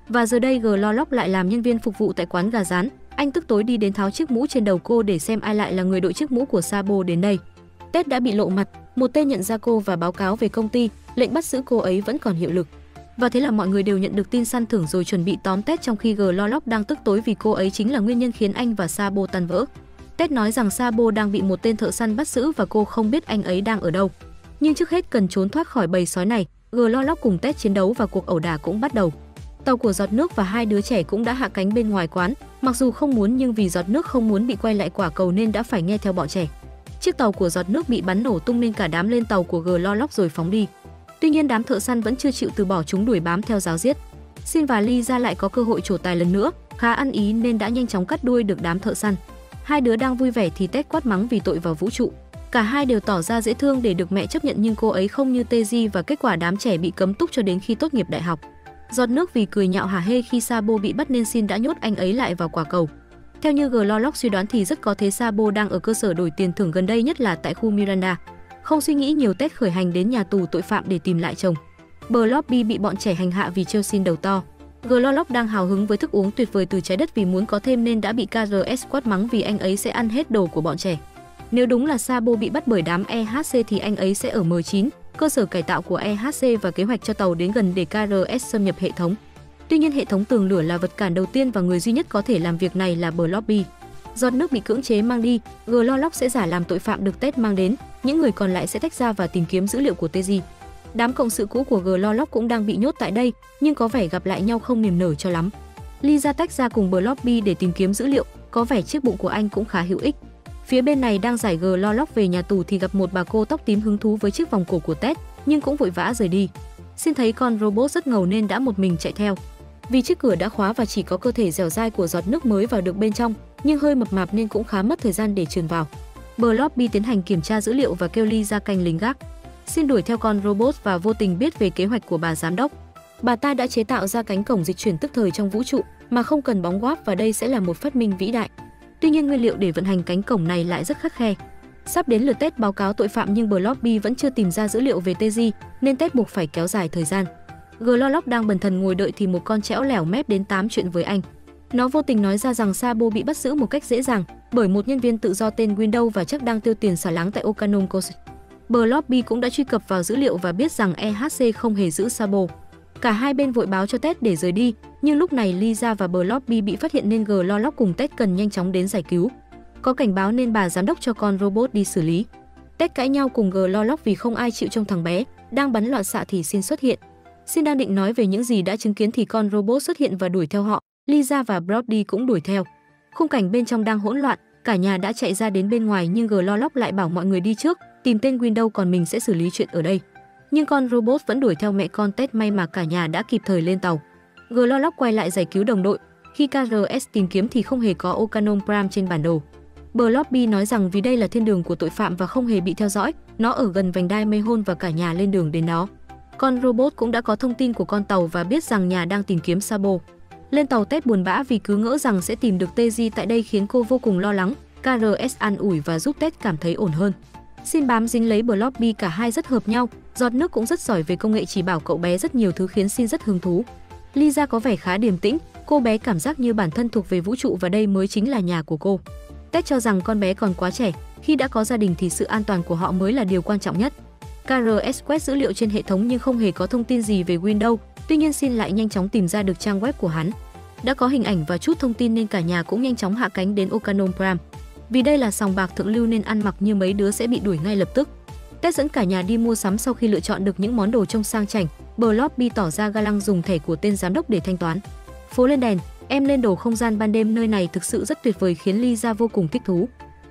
Và giờ đây G lo lóc lại làm nhân viên phục vụ tại quán gà rán. Anh tức tối đi đến tháo chiếc mũ trên đầu cô để xem ai lại là người đội chiếc mũ của Sabo đến đây. Tết đã bị lộ mặt, một tên nhận ra cô và báo cáo về công ty, lệnh bắt giữ cô ấy vẫn còn hiệu lực. Và thế là mọi người đều nhận được tin săn thưởng rồi chuẩn bị tóm Tết trong khi G lo lóc đang tức tối vì cô ấy chính là nguyên nhân khiến anh và Sabo tan vỡ. Ted nói rằng Sabo đang bị một tên thợ săn bắt giữ và cô không biết anh ấy đang ở đâu. Nhưng trước hết cần trốn thoát khỏi bầy sói này, Glorlock lo lóc cùng Ted chiến đấu và cuộc ẩu đả cũng bắt đầu. Tàu của giọt nước và hai đứa trẻ cũng đã hạ cánh bên ngoài quán, mặc dù không muốn nhưng vì giọt nước không muốn bị quay lại quả cầu nên đã phải nghe theo bọn trẻ. Chiếc tàu của giọt nước bị bắn nổ tung nên cả đám lên tàu của Glorlock lo lóc rồi phóng đi. Tuy nhiên đám thợ săn vẫn chưa chịu từ bỏ chúng đuổi bám theo giáo giết. Xin và Ly ra lại có cơ hội trổ tài lần nữa, khá ăn ý nên đã nhanh chóng cắt đuôi được đám thợ săn. Hai đứa đang vui vẻ thì Tết quát mắng vì tội vào vũ trụ. Cả hai đều tỏ ra dễ thương để được mẹ chấp nhận nhưng cô ấy không như Teji và kết quả đám trẻ bị cấm túc cho đến khi tốt nghiệp đại học. Giọt nước vì cười nhạo hả hê khi Sabo bị bắt nên xin đã nhốt anh ấy lại vào quả cầu. Theo như Glolock suy đoán thì rất có thể Sabo đang ở cơ sở đổi tiền thưởng gần đây nhất là tại khu Miranda. Không suy nghĩ nhiều Tết khởi hành đến nhà tù tội phạm để tìm lại chồng. Bờ Lobby bị bọn trẻ hành hạ vì trêu xin đầu to. Glorlock đang hào hứng với thức uống tuyệt vời từ trái đất vì muốn có thêm nên đã bị KRS quát mắng vì anh ấy sẽ ăn hết đồ của bọn trẻ. Nếu đúng là Sabo bị bắt bởi đám EHC thì anh ấy sẽ ở M9, cơ sở cải tạo của EHC và kế hoạch cho tàu đến gần để KRS xâm nhập hệ thống. Tuy nhiên hệ thống tường lửa là vật cản đầu tiên và người duy nhất có thể làm việc này là Blobby. Giọt nước bị cưỡng chế mang đi, Glorlock sẽ giả làm tội phạm được Ted mang đến, những người còn lại sẽ tách ra và tìm kiếm dữ liệu của Teji. Đám cộng sự cũ của Glorlock cũng đang bị nhốt tại đây, nhưng có vẻ gặp lại nhau không niềm nở cho lắm. Lisa tách ra cùng Blobby để tìm kiếm dữ liệu, có vẻ chiếc bụng của anh cũng khá hữu ích. Phía bên này đang giải Glorlock về nhà tù thì gặp một bà cô tóc tím hứng thú với chiếc vòng cổ của Ted, nhưng cũng vội vã rời đi. Xin thấy con robot rất ngầu nên đã một mình chạy theo. Vì chiếc cửa đã khóa và chỉ có cơ thể dẻo dai của giọt nước mới vào được bên trong, nhưng hơi mập mạp nên cũng khá mất thời gian để trườn vào. Blobby tiến hành kiểm tra dữ liệu và kêu Ly ra canh lính gác. Xin đuổi theo con robot và vô tình biết về kế hoạch của bà giám đốc. Bà ta đã chế tạo ra cánh cổng dịch chuyển tức thời trong vũ trụ, mà không cần bóng góp và đây sẽ là một phát minh vĩ đại. Tuy nhiên nguyên liệu để vận hành cánh cổng này lại rất khắc khe. Sắp đến lượt Tết báo cáo tội phạm nhưng Blobby vẫn chưa tìm ra dữ liệu về TG nên Tết buộc phải kéo dài thời gian. Glolock đang bần thần ngồi đợi thì một con chẽo lẻo mép đến tám chuyện với anh. Nó vô tình nói ra rằng Sabo bị bắt giữ một cách dễ dàng bởi một nhân viên tự do tên Windows và chắc đang tiêu tiền xả láng tại Ocanom Coast. Blobby cũng đã truy cập vào dữ liệu và biết rằng EHC không hề giữ Sabo. Cả hai bên vội báo cho Ted để rời đi, nhưng lúc này Lisa và Blobby bị phát hiện nên Glolock cùng Ted cần nhanh chóng đến giải cứu. Có cảnh báo nên bà giám đốc cho con robot đi xử lý. Ted cãi nhau cùng Glolock vì không ai chịu trông thằng bé, đang bắn loạn xạ thì xin xuất hiện. Xin đang định nói về những gì đã chứng kiến thì con robot xuất hiện và đuổi theo họ, Lisa và Brody cũng đuổi theo. Khung cảnh bên trong đang hỗn loạn, cả nhà đã chạy ra đến bên ngoài nhưng Glolock lại bảo mọi người đi trước, tìm tên Windows còn mình sẽ xử lý chuyện ở đây. Nhưng con robot vẫn đuổi theo mẹ con Ted may mà cả nhà đã kịp thời lên tàu. Glolock quay lại giải cứu đồng đội, khi KRS tìm kiếm thì không hề có Okanom Prime trên bản đồ. Blobby nói rằng vì đây là thiên đường của tội phạm và không hề bị theo dõi, nó ở gần vành đai mây hôn và cả nhà lên đường đến đó. Con robot cũng đã có thông tin của con tàu và biết rằng nhà đang tìm kiếm Sabo. Lên tàu Tết buồn bã vì cứ ngỡ rằng sẽ tìm được Teji tại đây khiến cô vô cùng lo lắng. KRS an ủi và giúp Tết cảm thấy ổn hơn. Xin bám dính lấy Blobby cả hai rất hợp nhau, giọt nước cũng rất giỏi về công nghệ chỉ bảo cậu bé rất nhiều thứ khiến Xin rất hứng thú. Lisa có vẻ khá điềm tĩnh, cô bé cảm giác như bản thân thuộc về vũ trụ và đây mới chính là nhà của cô. Ted cho rằng con bé còn quá trẻ, khi đã có gia đình thì sự an toàn của họ mới là điều quan trọng nhất. KRS quét dữ liệu trên hệ thống nhưng không hề có thông tin gì về Windows, tuy nhiên Xin lại nhanh chóng tìm ra được trang web của hắn. Đã có hình ảnh và chút thông tin nên cả nhà cũng nhanh chóng hạ cánh đến Okanom Prime. Vì đây là sòng bạc thượng lưu nên ăn mặc như mấy đứa sẽ bị đuổi ngay lập tức. Ted dẫn cả nhà đi mua sắm sau khi lựa chọn được những món đồ trông sang chảnh, Blobby tỏ ra ga lăng dùng thẻ của tên giám đốc để thanh toán. Phố lên đèn, em lên đồ không gian ban đêm nơi này thực sự rất tuyệt vời khiến Lisa vô cùng thích thú.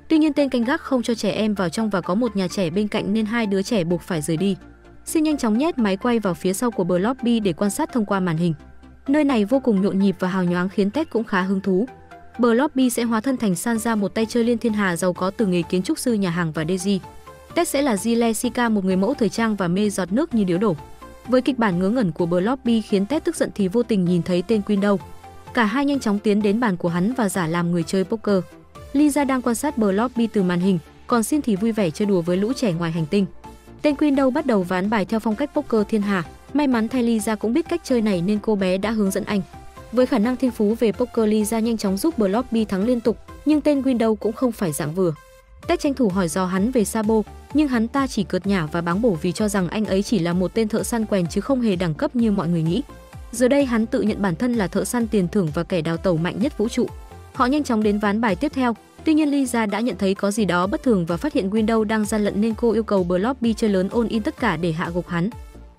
Tuy nhiên tên canh gác không cho trẻ em vào trong và có một nhà trẻ bên cạnh nên hai đứa trẻ buộc phải rời đi. Xin nhanh chóng nhét máy quay vào phía sau của Blobby để quan sát thông qua màn hình. Nơi này vô cùng nhộn nhịp và hào nhoáng khiến Ted cũng khá hứng thú. Blobby sẽ hóa thân thành Sansa một tay chơi liên thiên hà giàu có từ nghề kiến trúc sư nhà hàng và Daisy. Tess sẽ là Jessica một người mẫu thời trang và mê giọt nước như điếu đổ. Với kịch bản ngớ ngẩn của Blobby khiến Tess tức giận thì vô tình nhìn thấy tên Queen đâu. Cả hai nhanh chóng tiến đến bàn của hắn và giả làm người chơi poker. Lisa đang quan sát Blobby từ màn hình, còn Xin thì vui vẻ chơi đùa với lũ trẻ ngoài hành tinh. Tên Queen đâu bắt đầu ván bài theo phong cách poker thiên hà. May mắn thay Lisa cũng biết cách chơi này nên cô bé đã hướng dẫn anh. Với khả năng thiên phú về poker Lisa nhanh chóng giúp Blobby thắng liên tục, nhưng tên Window cũng không phải dạng vừa. Tech tranh thủ hỏi dò hắn về Sabo, nhưng hắn ta chỉ cợt nhả và báng bổ vì cho rằng anh ấy chỉ là một tên thợ săn quèn chứ không hề đẳng cấp như mọi người nghĩ. Giờ đây hắn tự nhận bản thân là thợ săn tiền thưởng và kẻ đào tẩu mạnh nhất vũ trụ. Họ nhanh chóng đến ván bài tiếp theo, tuy nhiên Lisa đã nhận thấy có gì đó bất thường và phát hiện Window đang gian lận nên cô yêu cầu Blobby chơi lớn ôn in tất cả để hạ gục hắn.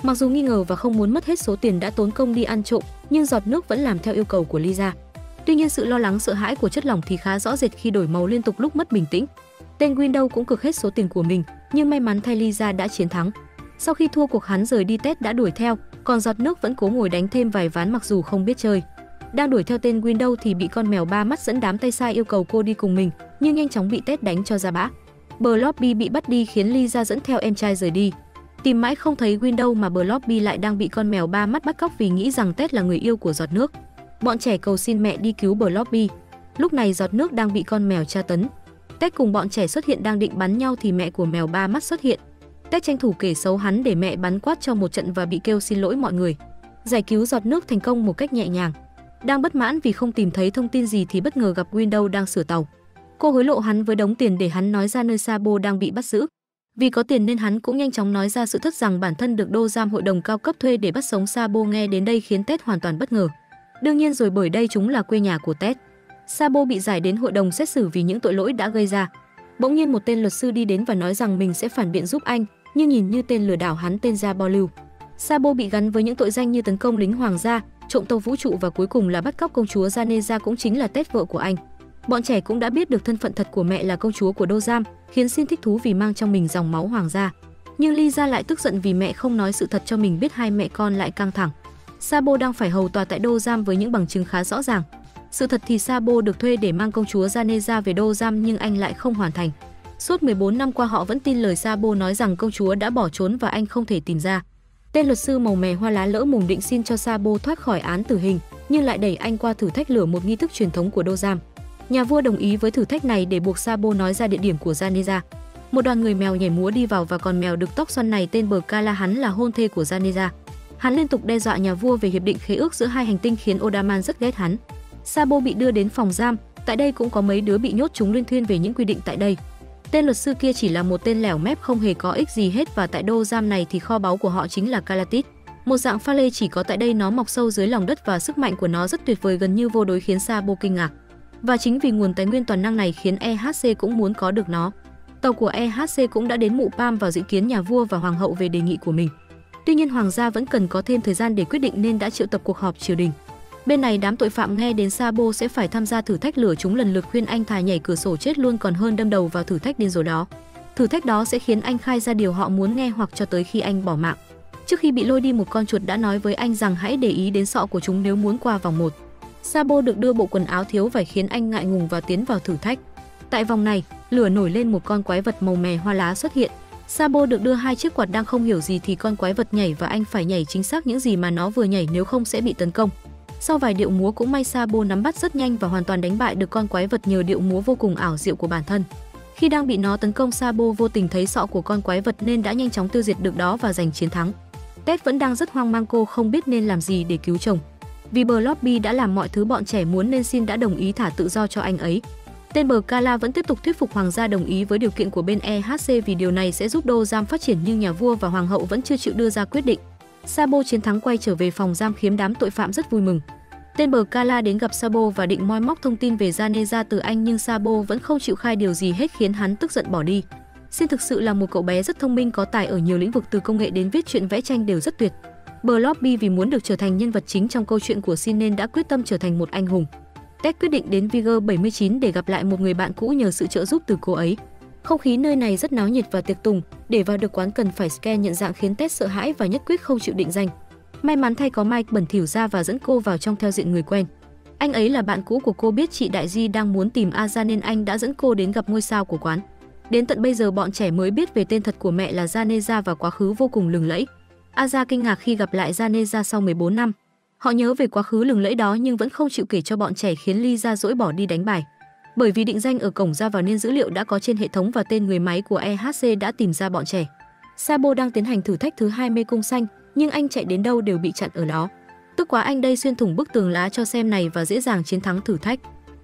Mặc dù nghi ngờ và không muốn mất hết số tiền đã tốn công đi ăn trộm, nhưng giọt nước vẫn làm theo yêu cầu của Lisa. Tuy nhiên sự lo lắng sợ hãi của chất lỏng thì khá rõ rệt khi đổi màu liên tục lúc mất bình tĩnh. Tên Window cũng cực hết số tiền của mình, nhưng may mắn thay Lisa đã chiến thắng. Sau khi thua cuộc hắn rời đi Tết đã đuổi theo, còn giọt nước vẫn cố ngồi đánh thêm vài ván mặc dù không biết chơi. Đang đuổi theo tên Window thì bị con mèo ba mắt dẫn đám tay sai yêu cầu cô đi cùng mình, nhưng nhanh chóng bị Tết đánh cho ra bã. Bờ Lobby bị bắt đi khiến Lisa dẫn theo em trai rời đi. Tìm mãi không thấy Windows mà Blobby lại đang bị con mèo ba mắt bắt cóc vì nghĩ rằng tết là người yêu của giọt nước. Bọn trẻ cầu xin mẹ đi cứu Blobby. Lúc này giọt nước đang bị con mèo tra tấn. tết cùng bọn trẻ xuất hiện đang định bắn nhau thì mẹ của mèo ba mắt xuất hiện. tết tranh thủ kể xấu hắn để mẹ bắn quát cho một trận và bị kêu xin lỗi mọi người. Giải cứu giọt nước thành công một cách nhẹ nhàng. Đang bất mãn vì không tìm thấy thông tin gì thì bất ngờ gặp Windows đang sửa tàu. Cô hối lộ hắn với đống tiền để hắn nói ra nơi Sabo đang bị bắt giữ. Vì có tiền nên hắn cũng nhanh chóng nói ra sự thật rằng bản thân được đô giam hội đồng cao cấp thuê để bắt sống Sabo nghe đến đây khiến Tết hoàn toàn bất ngờ. Đương nhiên rồi bởi đây chúng là quê nhà của Tết. Sabo bị giải đến hội đồng xét xử vì những tội lỗi đã gây ra. Bỗng nhiên một tên luật sư đi đến và nói rằng mình sẽ phản biện giúp anh, nhưng nhìn như tên lừa đảo hắn tên ra bao lưu. Sabo bị gắn với những tội danh như tấn công lính hoàng gia, trộm tàu vũ trụ và cuối cùng là bắt cóc công chúa Janeza cũng chính là Tết vợ của anh. Bọn trẻ cũng đã biết được thân phận thật của mẹ là công chúa của Đô Giam, khiến Xin thích thú vì mang trong mình dòng máu hoàng gia. Nhưng Lisa lại tức giận vì mẹ không nói sự thật cho mình biết hai mẹ con lại căng thẳng. Sabo đang phải hầu tòa tại Đô Giam với những bằng chứng khá rõ ràng. Sự thật thì Sabo được thuê để mang công chúa Janeza về Đô Giam nhưng anh lại không hoàn thành. Suốt 14 năm qua họ vẫn tin lời Sabo nói rằng công chúa đã bỏ trốn và anh không thể tìm ra. Tên luật sư màu mè hoa lá lỡ mồm định xin cho Sabo thoát khỏi án tử hình, nhưng lại đẩy anh qua thử thách lửa một nghi thức truyền thống của Đô Giam. Nhà vua đồng ý với thử thách này để buộc Sabo nói ra địa điểm của Janeza. Một đoàn người mèo nhảy múa đi vào và còn mèo được tóc xoăn này tên bờ Kala hắn là hôn thê của Janeza. Hắn liên tục đe dọa nhà vua về hiệp định khế ước giữa hai hành tinh khiến Odaman rất ghét hắn. Sabo bị đưa đến phòng giam, tại đây cũng có mấy đứa bị nhốt chúng liên thuyên về những quy định tại đây. Tên luật sư kia chỉ là một tên lẻo mép không hề có ích gì hết và tại đô giam này thì kho báu của họ chính là Kalatit. Một dạng pha lê chỉ có tại đây nó mọc sâu dưới lòng đất và sức mạnh của nó rất tuyệt vời gần như vô đối khiến Sabo kinh ngạc. Và chính vì nguồn tài nguyên toàn năng này khiến EHC cũng muốn có được nó. Tàu của EHC cũng đã đến mụ Pam vào dự kiến nhà vua và hoàng hậu về đề nghị của mình. Tuy nhiên hoàng gia vẫn cần có thêm thời gian để quyết định nên đã triệu tập cuộc họp triều đình. Bên này, đám tội phạm nghe đến Sabo sẽ phải tham gia thử thách lửa chúng lần lượt khuyên anh thà nhảy cửa sổ chết luôn còn hơn đâm đầu vào thử thách điên rồ đó. Thử thách đó sẽ khiến anh khai ra điều họ muốn nghe hoặc cho tới khi anh bỏ mạng. Trước khi bị lôi đi, một con chuột đã nói với anh rằng hãy để ý đến sọ của chúng nếu muốn qua vòng 1. Sabo được đưa bộ quần áo thiếu vải khiến anh ngại ngùng và tiến vào thử thách. Tại vòng này, lửa nổi lên một con quái vật màu mè hoa lá xuất hiện. Sabo được đưa hai chiếc quạt đang không hiểu gì thì con quái vật nhảy và anh phải nhảy chính xác những gì mà nó vừa nhảy nếu không sẽ bị tấn công. Sau vài điệu múa cũng may Sabo nắm bắt rất nhanh và hoàn toàn đánh bại được con quái vật nhờ điệu múa vô cùng ảo diệu của bản thân. Khi đang bị nó tấn công Sabo vô tình thấy sọ của con quái vật nên đã nhanh chóng tiêu diệt được đó và giành chiến thắng. Ted vẫn đang rất hoang mang cô không biết nên làm gì để cứu chồng. Vì bờ Lobby đã làm mọi thứ bọn trẻ muốn nên xin đã đồng ý thả tự do cho anh ấy. Tên bờ Kala vẫn tiếp tục thuyết phục hoàng gia đồng ý với điều kiện của bên EHC vì điều này sẽ giúp đô giam phát triển nhưng nhà vua và hoàng hậu vẫn chưa chịu đưa ra quyết định. Sabo chiến thắng quay trở về phòng giam khiếm đám tội phạm rất vui mừng. Tên bờ Kala đến gặp Sabo và định moi móc thông tin về Janeza từ anh nhưng Sabo vẫn không chịu khai điều gì hết khiến hắn tức giận bỏ đi. Xin thực sự là một cậu bé rất thông minh có tài ở nhiều lĩnh vực từ công nghệ đến viết truyện vẽ tranh đều rất tuyệt. Bờ vì muốn được trở thành nhân vật chính trong câu chuyện của Sin nên đã quyết tâm trở thành một anh hùng. Ted quyết định đến Vigor 79 để gặp lại một người bạn cũ nhờ sự trợ giúp từ cô ấy. Không khí nơi này rất náo nhiệt và tiệc tùng, để vào được quán cần phải scan nhận dạng khiến Ted sợ hãi và nhất quyết không chịu định danh. May mắn thay có Mike bẩn thỉu ra và dẫn cô vào trong theo diện người quen. Anh ấy là bạn cũ của cô biết chị Đại Di đang muốn tìm Aza nên anh đã dẫn cô đến gặp ngôi sao của quán. Đến tận bây giờ bọn trẻ mới biết về tên thật của mẹ là Janeza và quá khứ vô cùng lừng lẫy. Aza kinh ngạc khi gặp lại Janeza sau 14 năm. Họ nhớ về quá khứ lừng lẫy đó nhưng vẫn không chịu kể cho bọn trẻ khiến Ly ra dỗi bỏ đi đánh bài. Bởi vì định danh ở cổng ra vào nên dữ liệu đã có trên hệ thống và tên người máy của EHC đã tìm ra bọn trẻ. Sabo đang tiến hành thử thách thứ hai mê cung xanh, nhưng anh chạy đến đâu đều bị chặn ở đó. Tức quá anh đây xuyên thủng bức tường lá cho xem này và dễ dàng chiến thắng thử thách.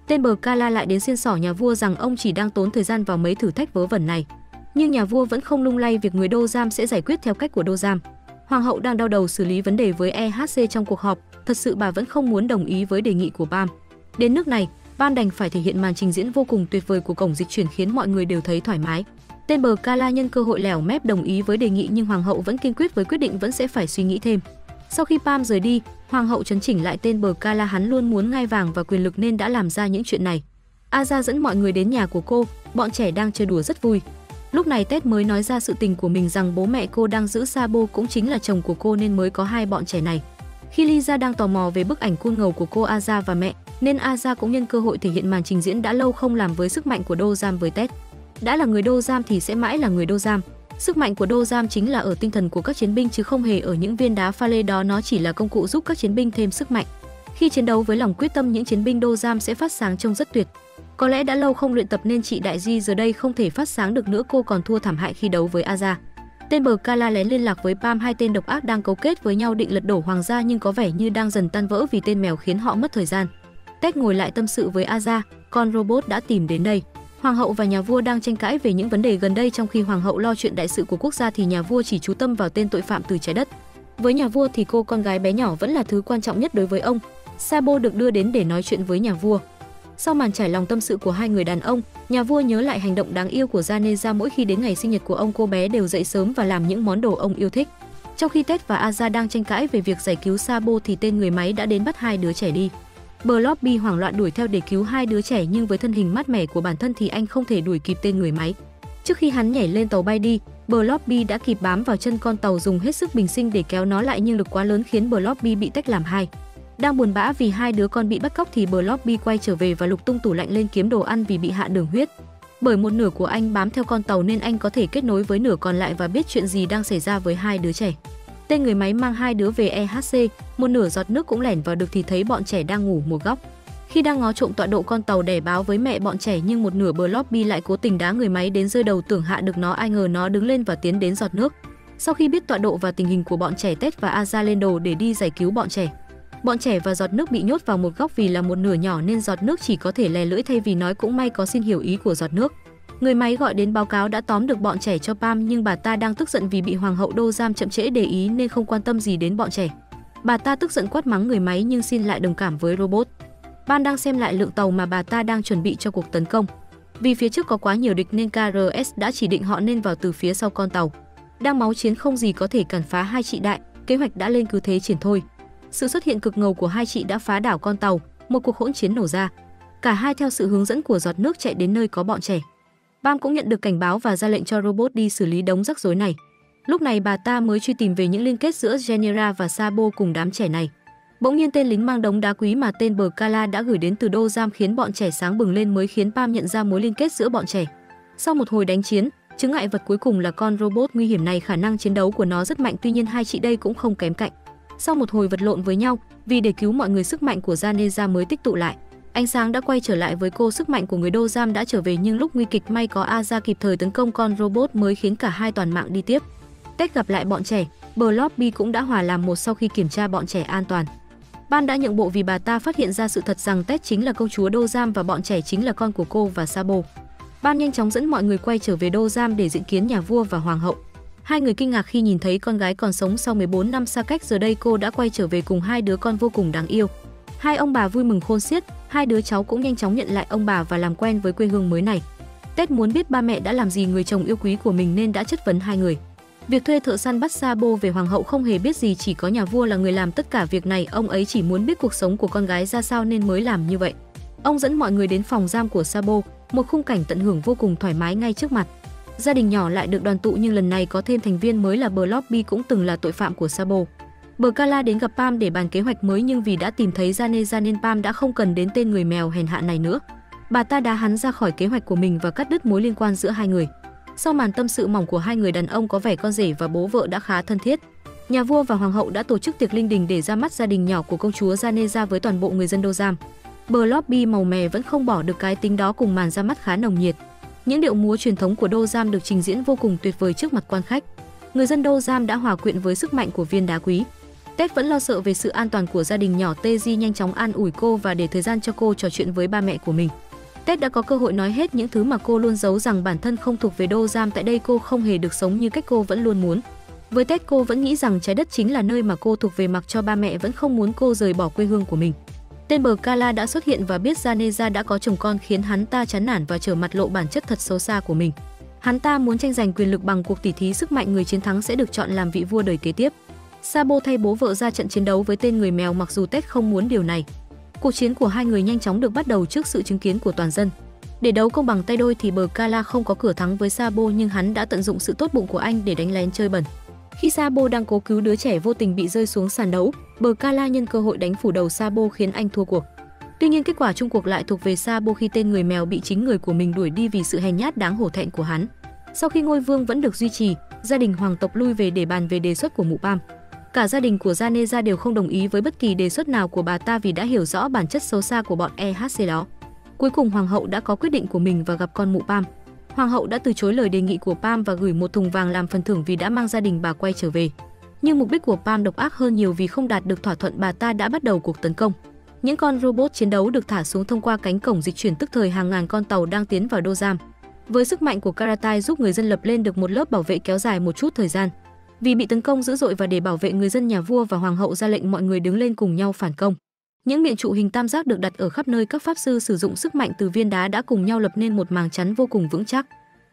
Tên bờ Kala lại đến xiên sỏ nhà vua rằng ông chỉ đang tốn thời gian vào mấy thử thách vớ vẩn này. Nhưng nhà vua vẫn không lung lay việc người đô giam sẽ giải quyết theo cách của đô giam. Hoàng hậu đang đau đầu xử lý vấn đề với EHC trong cuộc họp, thật sự bà vẫn không muốn đồng ý với đề nghị của Pam. Đến nước này, Pam đành phải thể hiện màn trình diễn vô cùng tuyệt vời của cổng dịch chuyển khiến mọi người đều thấy thoải mái. Tên bờ Kala nhân cơ hội lẻo mép đồng ý với đề nghị nhưng hoàng hậu vẫn kiên quyết với quyết định vẫn sẽ phải suy nghĩ thêm. Sau khi Pam rời đi, hoàng hậu chấn chỉnh lại tên bờ Kala hắn luôn muốn ngai vàng và quyền lực nên đã làm ra những chuyện này. Aza dẫn mọi người đến nhà của cô, bọn trẻ đang chơi đùa rất vui. Lúc này tết mới nói ra sự tình của mình rằng bố mẹ cô đang giữ Sabo cũng chính là chồng của cô nên mới có hai bọn trẻ này. Khi Lisa đang tò mò về bức ảnh cuông ngầu của cô Aza và mẹ, nên Aza cũng nhân cơ hội thể hiện màn trình diễn đã lâu không làm với sức mạnh của Đô Giam với tết Đã là người Đô Giam thì sẽ mãi là người Đô Giam. Sức mạnh của Đô Giam chính là ở tinh thần của các chiến binh chứ không hề ở những viên đá pha lê đó nó chỉ là công cụ giúp các chiến binh thêm sức mạnh. Khi chiến đấu với lòng quyết tâm những chiến binh Đô Giam sẽ phát sáng trông rất tuyệt. Có lẽ đã lâu không luyện tập nên chị Đại Di giờ đây không thể phát sáng được nữa cô còn thua thảm hại khi đấu với Aza. Tên bờ Kala lén liên lạc với Pam hai tên độc ác đang cấu kết với nhau định lật đổ hoàng gia nhưng có vẻ như đang dần tan vỡ vì tên mèo khiến họ mất thời gian. Tech ngồi lại tâm sự với Aza, con robot đã tìm đến đây. Hoàng hậu và nhà vua đang tranh cãi về những vấn đề gần đây trong khi hoàng hậu lo chuyện đại sự của quốc gia thì nhà vua chỉ chú tâm vào tên tội phạm từ trái đất. Với nhà vua thì cô con gái bé nhỏ vẫn là thứ quan trọng nhất đối với ông. Sabo được đưa đến để nói chuyện với nhà vua. Sau màn trải lòng tâm sự của hai người đàn ông, nhà vua nhớ lại hành động đáng yêu của Janeza mỗi khi đến ngày sinh nhật của ông cô bé đều dậy sớm và làm những món đồ ông yêu thích. Trong khi Ted và Aza đang tranh cãi về việc giải cứu Sabo thì tên người máy đã đến bắt hai đứa trẻ đi. Blobby hoảng loạn đuổi theo để cứu hai đứa trẻ nhưng với thân hình mát mẻ của bản thân thì anh không thể đuổi kịp tên người máy. Trước khi hắn nhảy lên tàu bay đi, Blobby đã kịp bám vào chân con tàu dùng hết sức bình sinh để kéo nó lại nhưng lực quá lớn khiến Blobby bị tách làm hai. Đang buồn bã vì hai đứa con bị bắt cóc thì Blobby quay trở về và lục tung tủ lạnh lên kiếm đồ ăn vì bị hạ đường huyết. Bởi một nửa của anh bám theo con tàu nên anh có thể kết nối với nửa còn lại và biết chuyện gì đang xảy ra với hai đứa trẻ. Tên người máy mang hai đứa về EHC, một nửa giọt nước cũng lẻn vào được thì thấy bọn trẻ đang ngủ một góc. Khi đang ngó trộm tọa độ con tàu để báo với mẹ bọn trẻ nhưng một nửa bờ lobby lại cố tình đá người máy đến rơi đầu tưởng hạ được nó ai ngờ nó đứng lên và tiến đến giọt nước. Sau khi biết tọa độ và tình hình của bọn trẻ Tết và Aza lên đồ để đi giải cứu bọn trẻ. Bọn trẻ và giọt nước bị nhốt vào một góc vì là một nửa nhỏ nên giọt nước chỉ có thể lè lưỡi thay vì nói cũng may có xin hiểu ý của giọt nước. Người máy gọi đến báo cáo đã tóm được bọn trẻ cho Pam nhưng bà ta đang tức giận vì bị hoàng hậu đô giam chậm trễ để ý nên không quan tâm gì đến bọn trẻ. Bà ta tức giận quát mắng người máy nhưng xin lại đồng cảm với robot. Ban đang xem lại lượng tàu mà bà ta đang chuẩn bị cho cuộc tấn công. Vì phía trước có quá nhiều địch nên KRS đã chỉ định họ nên vào từ phía sau con tàu. Đang máu chiến không gì có thể cản phá hai chị đại, kế hoạch đã lên cứ thế triển thôi. Sự xuất hiện cực ngầu của hai chị đã phá đảo con tàu, một cuộc hỗn chiến nổ ra. Cả hai theo sự hướng dẫn của giọt nước chạy đến nơi có bọn trẻ. Bam cũng nhận được cảnh báo và ra lệnh cho robot đi xử lý đống rắc rối này. Lúc này bà ta mới truy tìm về những liên kết giữa Genera và Sabo cùng đám trẻ này. Bỗng nhiên tên lính mang đống đá quý mà tên Bờ Kala đã gửi đến từ đô giam khiến bọn trẻ sáng bừng lên mới khiến Pam nhận ra mối liên kết giữa bọn trẻ. Sau một hồi đánh chiến, chứng ngại vật cuối cùng là con robot nguy hiểm này khả năng chiến đấu của nó rất mạnh tuy nhiên hai chị đây cũng không kém cạnh. Sau một hồi vật lộn với nhau, vì để cứu mọi người sức mạnh của Janeza mới tích tụ lại. Ánh sáng đã quay trở lại với cô sức mạnh của người đô giam đã trở về nhưng lúc nguy kịch may có Aza kịp thời tấn công con robot mới khiến cả hai toàn mạng đi tiếp. Tết gặp lại bọn trẻ, Blobby cũng đã hòa làm một sau khi kiểm tra bọn trẻ an toàn. Ban đã nhượng bộ vì bà ta phát hiện ra sự thật rằng Tết chính là công chúa Đô Giam và bọn trẻ chính là con của cô và Sabo. Ban nhanh chóng dẫn mọi người quay trở về Đô Giam để diễn kiến nhà vua và hoàng hậu. Hai người kinh ngạc khi nhìn thấy con gái còn sống sau 14 năm xa cách giờ đây cô đã quay trở về cùng hai đứa con vô cùng đáng yêu. Hai ông bà vui mừng khôn xiết, hai đứa cháu cũng nhanh chóng nhận lại ông bà và làm quen với quê hương mới này. Tết muốn biết ba mẹ đã làm gì người chồng yêu quý của mình nên đã chất vấn hai người. Việc thuê thợ săn bắt Sabo về hoàng hậu không hề biết gì chỉ có nhà vua là người làm tất cả việc này, ông ấy chỉ muốn biết cuộc sống của con gái ra sao nên mới làm như vậy. Ông dẫn mọi người đến phòng giam của Sabo, một khung cảnh tận hưởng vô cùng thoải mái ngay trước mặt. Gia đình nhỏ lại được đoàn tụ nhưng lần này có thêm thành viên mới là Bờ Lobby cũng từng là tội phạm của Sabo. Bờ Kala đến gặp Pam để bàn kế hoạch mới nhưng vì đã tìm thấy Janeza nên Pam đã không cần đến tên người mèo hèn hạ này nữa. Bà ta đá hắn ra khỏi kế hoạch của mình và cắt đứt mối liên quan giữa hai người. Sau màn tâm sự mỏng của hai người đàn ông có vẻ con rể và bố vợ đã khá thân thiết. Nhà vua và hoàng hậu đã tổ chức tiệc linh đình để ra mắt gia đình nhỏ của công chúa Janeza với toàn bộ người dân Đô Giam. Bờ lobby màu mè vẫn không bỏ được cái tính đó cùng màn ra mắt khá nồng nhiệt. Những điệu múa truyền thống của Đô Giam được trình diễn vô cùng tuyệt vời trước mặt quan khách. Người dân Đô Giam đã hòa quyện với sức mạnh của viên đá quý. Tết vẫn lo sợ về sự an toàn của gia đình nhỏ Teji nhanh chóng an ủi cô và để thời gian cho cô trò chuyện với ba mẹ của mình. Tết đã có cơ hội nói hết những thứ mà cô luôn giấu rằng bản thân không thuộc về đô giam tại đây cô không hề được sống như cách cô vẫn luôn muốn. Với Tết cô vẫn nghĩ rằng trái đất chính là nơi mà cô thuộc về mặc cho ba mẹ vẫn không muốn cô rời bỏ quê hương của mình. Tên bờ Kala đã xuất hiện và biết Janeza đã có chồng con khiến hắn ta chán nản và trở mặt lộ bản chất thật xấu xa của mình. Hắn ta muốn tranh giành quyền lực bằng cuộc tỉ thí sức mạnh người chiến thắng sẽ được chọn làm vị vua đời kế tiếp. Sabo thay bố vợ ra trận chiến đấu với tên người mèo mặc dù Tết không muốn điều này. Cuộc chiến của hai người nhanh chóng được bắt đầu trước sự chứng kiến của toàn dân. Để đấu công bằng tay đôi thì bờ Kala không có cửa thắng với Sabo nhưng hắn đã tận dụng sự tốt bụng của anh để đánh lén chơi bẩn. Khi Sabo đang cố cứu đứa trẻ vô tình bị rơi xuống sàn đấu, bờ Kala nhân cơ hội đánh phủ đầu Sabo khiến anh thua cuộc. Tuy nhiên kết quả chung cuộc lại thuộc về Sabo khi tên người mèo bị chính người của mình đuổi đi vì sự hèn nhát đáng hổ thẹn của hắn. Sau khi ngôi vương vẫn được duy trì, gia đình hoàng tộc lui về để bàn về đề xuất của mụ Pam. Cả gia đình của Janeza đều không đồng ý với bất kỳ đề xuất nào của bà ta vì đã hiểu rõ bản chất xấu xa của bọn EHC đó. Cuối cùng hoàng hậu đã có quyết định của mình và gặp con mụ Pam. Hoàng hậu đã từ chối lời đề nghị của Pam và gửi một thùng vàng làm phần thưởng vì đã mang gia đình bà quay trở về. Nhưng mục đích của Pam độc ác hơn nhiều vì không đạt được thỏa thuận bà ta đã bắt đầu cuộc tấn công. Những con robot chiến đấu được thả xuống thông qua cánh cổng dịch chuyển tức thời hàng ngàn con tàu đang tiến vào đô giam. Với sức mạnh của Karatai giúp người dân lập lên được một lớp bảo vệ kéo dài một chút thời gian. Vì bị tấn công dữ dội và để bảo vệ người dân nhà vua và hoàng hậu ra lệnh mọi người đứng lên cùng nhau phản công. Những miệng trụ hình tam giác được đặt ở khắp nơi các pháp sư sử dụng sức mạnh từ viên đá đã cùng nhau lập nên một màng chắn vô cùng vững chắc.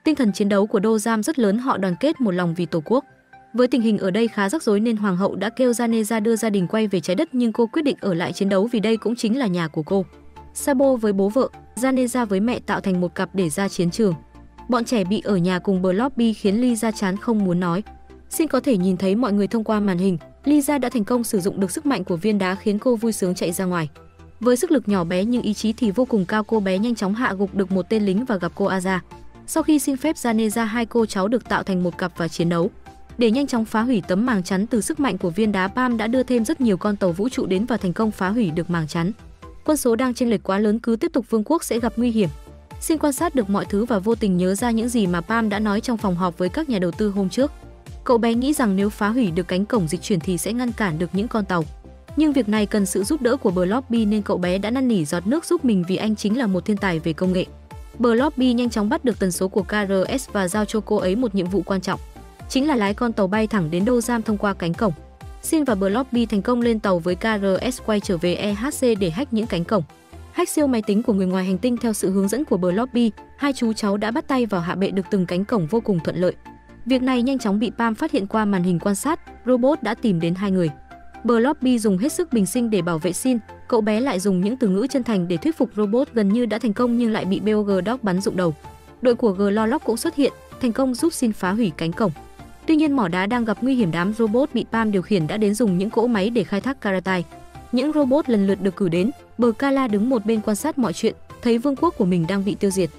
Tinh thần chiến đấu của Đô Giam rất lớn, họ đoàn kết một lòng vì Tổ quốc. Với tình hình ở đây khá rắc rối nên hoàng hậu đã kêu Jane ra đưa gia đình quay về trái đất nhưng cô quyết định ở lại chiến đấu vì đây cũng chính là nhà của cô. Sabo với bố vợ, Janeza với mẹ tạo thành một cặp để ra chiến trường. Bọn trẻ bị ở nhà cùng bờ lobby khiến Ly ra chán không muốn nói. Xin có thể nhìn thấy mọi người thông qua màn hình, Lisa đã thành công sử dụng được sức mạnh của viên đá khiến cô vui sướng chạy ra ngoài. Với sức lực nhỏ bé nhưng ý chí thì vô cùng cao, cô bé nhanh chóng hạ gục được một tên lính và gặp cô Aza. Sau khi xin phép Janeza, hai cô cháu được tạo thành một cặp và chiến đấu. Để nhanh chóng phá hủy tấm màng chắn từ sức mạnh của viên đá Pam đã đưa thêm rất nhiều con tàu vũ trụ đến và thành công phá hủy được màng chắn. Quân số đang chênh lệch quá lớn cứ tiếp tục vương quốc sẽ gặp nguy hiểm. Xin quan sát được mọi thứ và vô tình nhớ ra những gì mà Pam đã nói trong phòng họp với các nhà đầu tư hôm trước. Cậu bé nghĩ rằng nếu phá hủy được cánh cổng dịch chuyển thì sẽ ngăn cản được những con tàu. Nhưng việc này cần sự giúp đỡ của Blobby nên cậu bé đã năn nỉ giọt nước giúp mình vì anh chính là một thiên tài về công nghệ. Blobby nhanh chóng bắt được tần số của KRS và giao cho cô ấy một nhiệm vụ quan trọng, chính là lái con tàu bay thẳng đến Đô Giam thông qua cánh cổng. Sin và Blobby thành công lên tàu với KRS quay trở về EHC để hack những cánh cổng. Hack siêu máy tính của người ngoài hành tinh theo sự hướng dẫn của Blobby, hai chú cháu đã bắt tay vào hạ bệ được từng cánh cổng vô cùng thuận lợi. Việc này nhanh chóng bị Pam phát hiện qua màn hình quan sát, robot đã tìm đến hai người. Blobby dùng hết sức bình sinh để bảo vệ Sin, cậu bé lại dùng những từ ngữ chân thành để thuyết phục robot gần như đã thành công nhưng lại bị BOG Dog bắn rụng đầu. Đội của Glolock cũng xuất hiện, thành công giúp Sin phá hủy cánh cổng. Tuy nhiên mỏ đá đang gặp nguy hiểm đám robot bị Pam điều khiển đã đến dùng những cỗ máy để khai thác Karatai. Những robot lần lượt được cử đến, bờ Kala đứng một bên quan sát mọi chuyện, thấy vương quốc của mình đang bị tiêu diệt.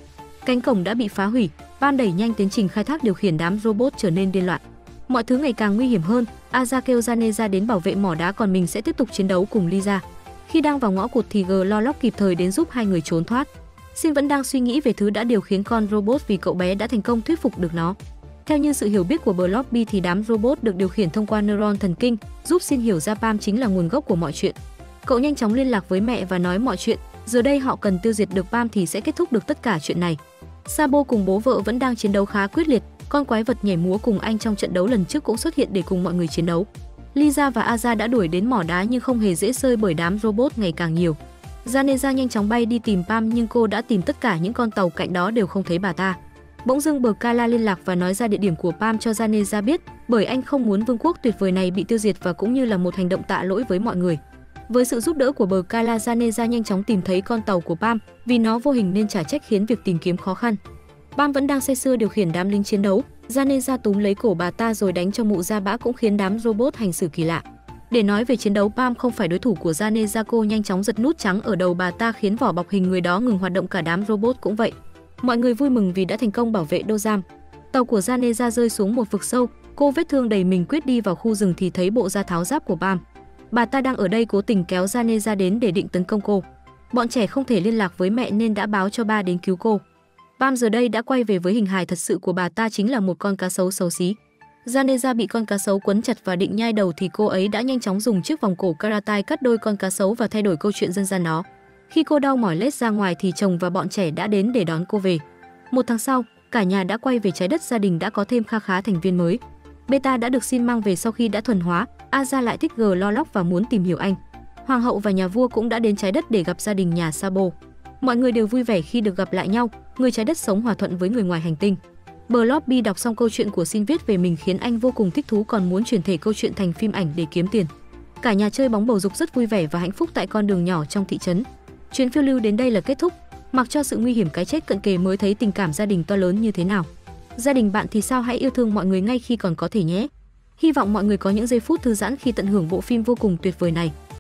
Cánh cổng đã bị phá hủy, Pam đẩy nhanh tiến trình khai thác điều khiển đám robot trở nên điên loạn. Mọi thứ ngày càng nguy hiểm hơn, Aza kêu Jane đến bảo vệ mỏ đá còn mình sẽ tiếp tục chiến đấu cùng Lisa. Khi đang vào ngõ cụt thì Glorlock kịp thời đến giúp hai người trốn thoát. Xin vẫn đang suy nghĩ về thứ đã điều khiến con robot vì cậu bé đã thành công thuyết phục được nó. Theo như sự hiểu biết của Blobby thì đám robot được điều khiển thông qua neuron thần kinh, giúp Xin hiểu ra Pam chính là nguồn gốc của mọi chuyện. Cậu nhanh chóng liên lạc với mẹ và nói mọi chuyện, giờ đây họ cần tiêu diệt được Pam thì sẽ kết thúc được tất cả chuyện này. Sabo cùng bố vợ vẫn đang chiến đấu khá quyết liệt, con quái vật nhảy múa cùng anh trong trận đấu lần trước cũng xuất hiện để cùng mọi người chiến đấu. Lisa và Aza đã đuổi đến mỏ đá nhưng không hề dễ sơi bởi đám robot ngày càng nhiều. Janeza nhanh chóng bay đi tìm Pam nhưng cô đã tìm tất cả những con tàu cạnh đó đều không thấy bà ta. Bỗng dưng bờ Kala liên lạc và nói ra địa điểm của Pam cho Janeza biết, bởi anh không muốn vương quốc tuyệt vời này bị tiêu diệt và cũng như là một hành động tạ lỗi với mọi người. Với sự giúp đỡ của bờ Kalazaneza nhanh chóng tìm thấy con tàu của Pam, vì nó vô hình nên trả trách khiến việc tìm kiếm khó khăn. Pam vẫn đang say sưa điều khiển đám lính chiến đấu, Janeza túm lấy cổ bà ta rồi đánh cho mụ ra bã cũng khiến đám robot hành xử kỳ lạ. Để nói về chiến đấu, Pam không phải đối thủ của Janeza cô nhanh chóng giật nút trắng ở đầu bà ta khiến vỏ bọc hình người đó ngừng hoạt động cả đám robot cũng vậy. Mọi người vui mừng vì đã thành công bảo vệ đô giam. Tàu của Janeza rơi xuống một vực sâu, cô vết thương đầy mình quyết đi vào khu rừng thì thấy bộ da tháo giáp của Pam. Bà ta đang ở đây cố tình kéo Janeza đến để định tấn công cô. Bọn trẻ không thể liên lạc với mẹ nên đã báo cho ba đến cứu cô. Pam giờ đây đã quay về với hình hài thật sự của bà ta chính là một con cá sấu xấu xí. Janeza bị con cá sấu quấn chặt và định nhai đầu thì cô ấy đã nhanh chóng dùng chiếc vòng cổ karatai cắt đôi con cá sấu và thay đổi câu chuyện dân gian nó. Khi cô đau mỏi lết ra ngoài thì chồng và bọn trẻ đã đến để đón cô về. Một tháng sau, cả nhà đã quay về trái đất gia đình đã có thêm kha khá thành viên mới. Beta đã được xin mang về sau khi đã thuần hóa, Aza lại thích gờ lo lóc và muốn tìm hiểu anh. Hoàng hậu và nhà vua cũng đã đến trái đất để gặp gia đình nhà Sabo. Mọi người đều vui vẻ khi được gặp lại nhau, người trái đất sống hòa thuận với người ngoài hành tinh. Blobby đọc xong câu chuyện của Xin viết về mình khiến anh vô cùng thích thú còn muốn chuyển thể câu chuyện thành phim ảnh để kiếm tiền. Cả nhà chơi bóng bầu dục rất vui vẻ và hạnh phúc tại con đường nhỏ trong thị trấn. Chuyến phiêu lưu đến đây là kết thúc, mặc cho sự nguy hiểm cái chết cận kề mới thấy tình cảm gia đình to lớn như thế nào. Gia đình bạn thì sao hãy yêu thương mọi người ngay khi còn có thể nhé. Hy vọng mọi người có những giây phút thư giãn khi tận hưởng bộ phim vô cùng tuyệt vời này.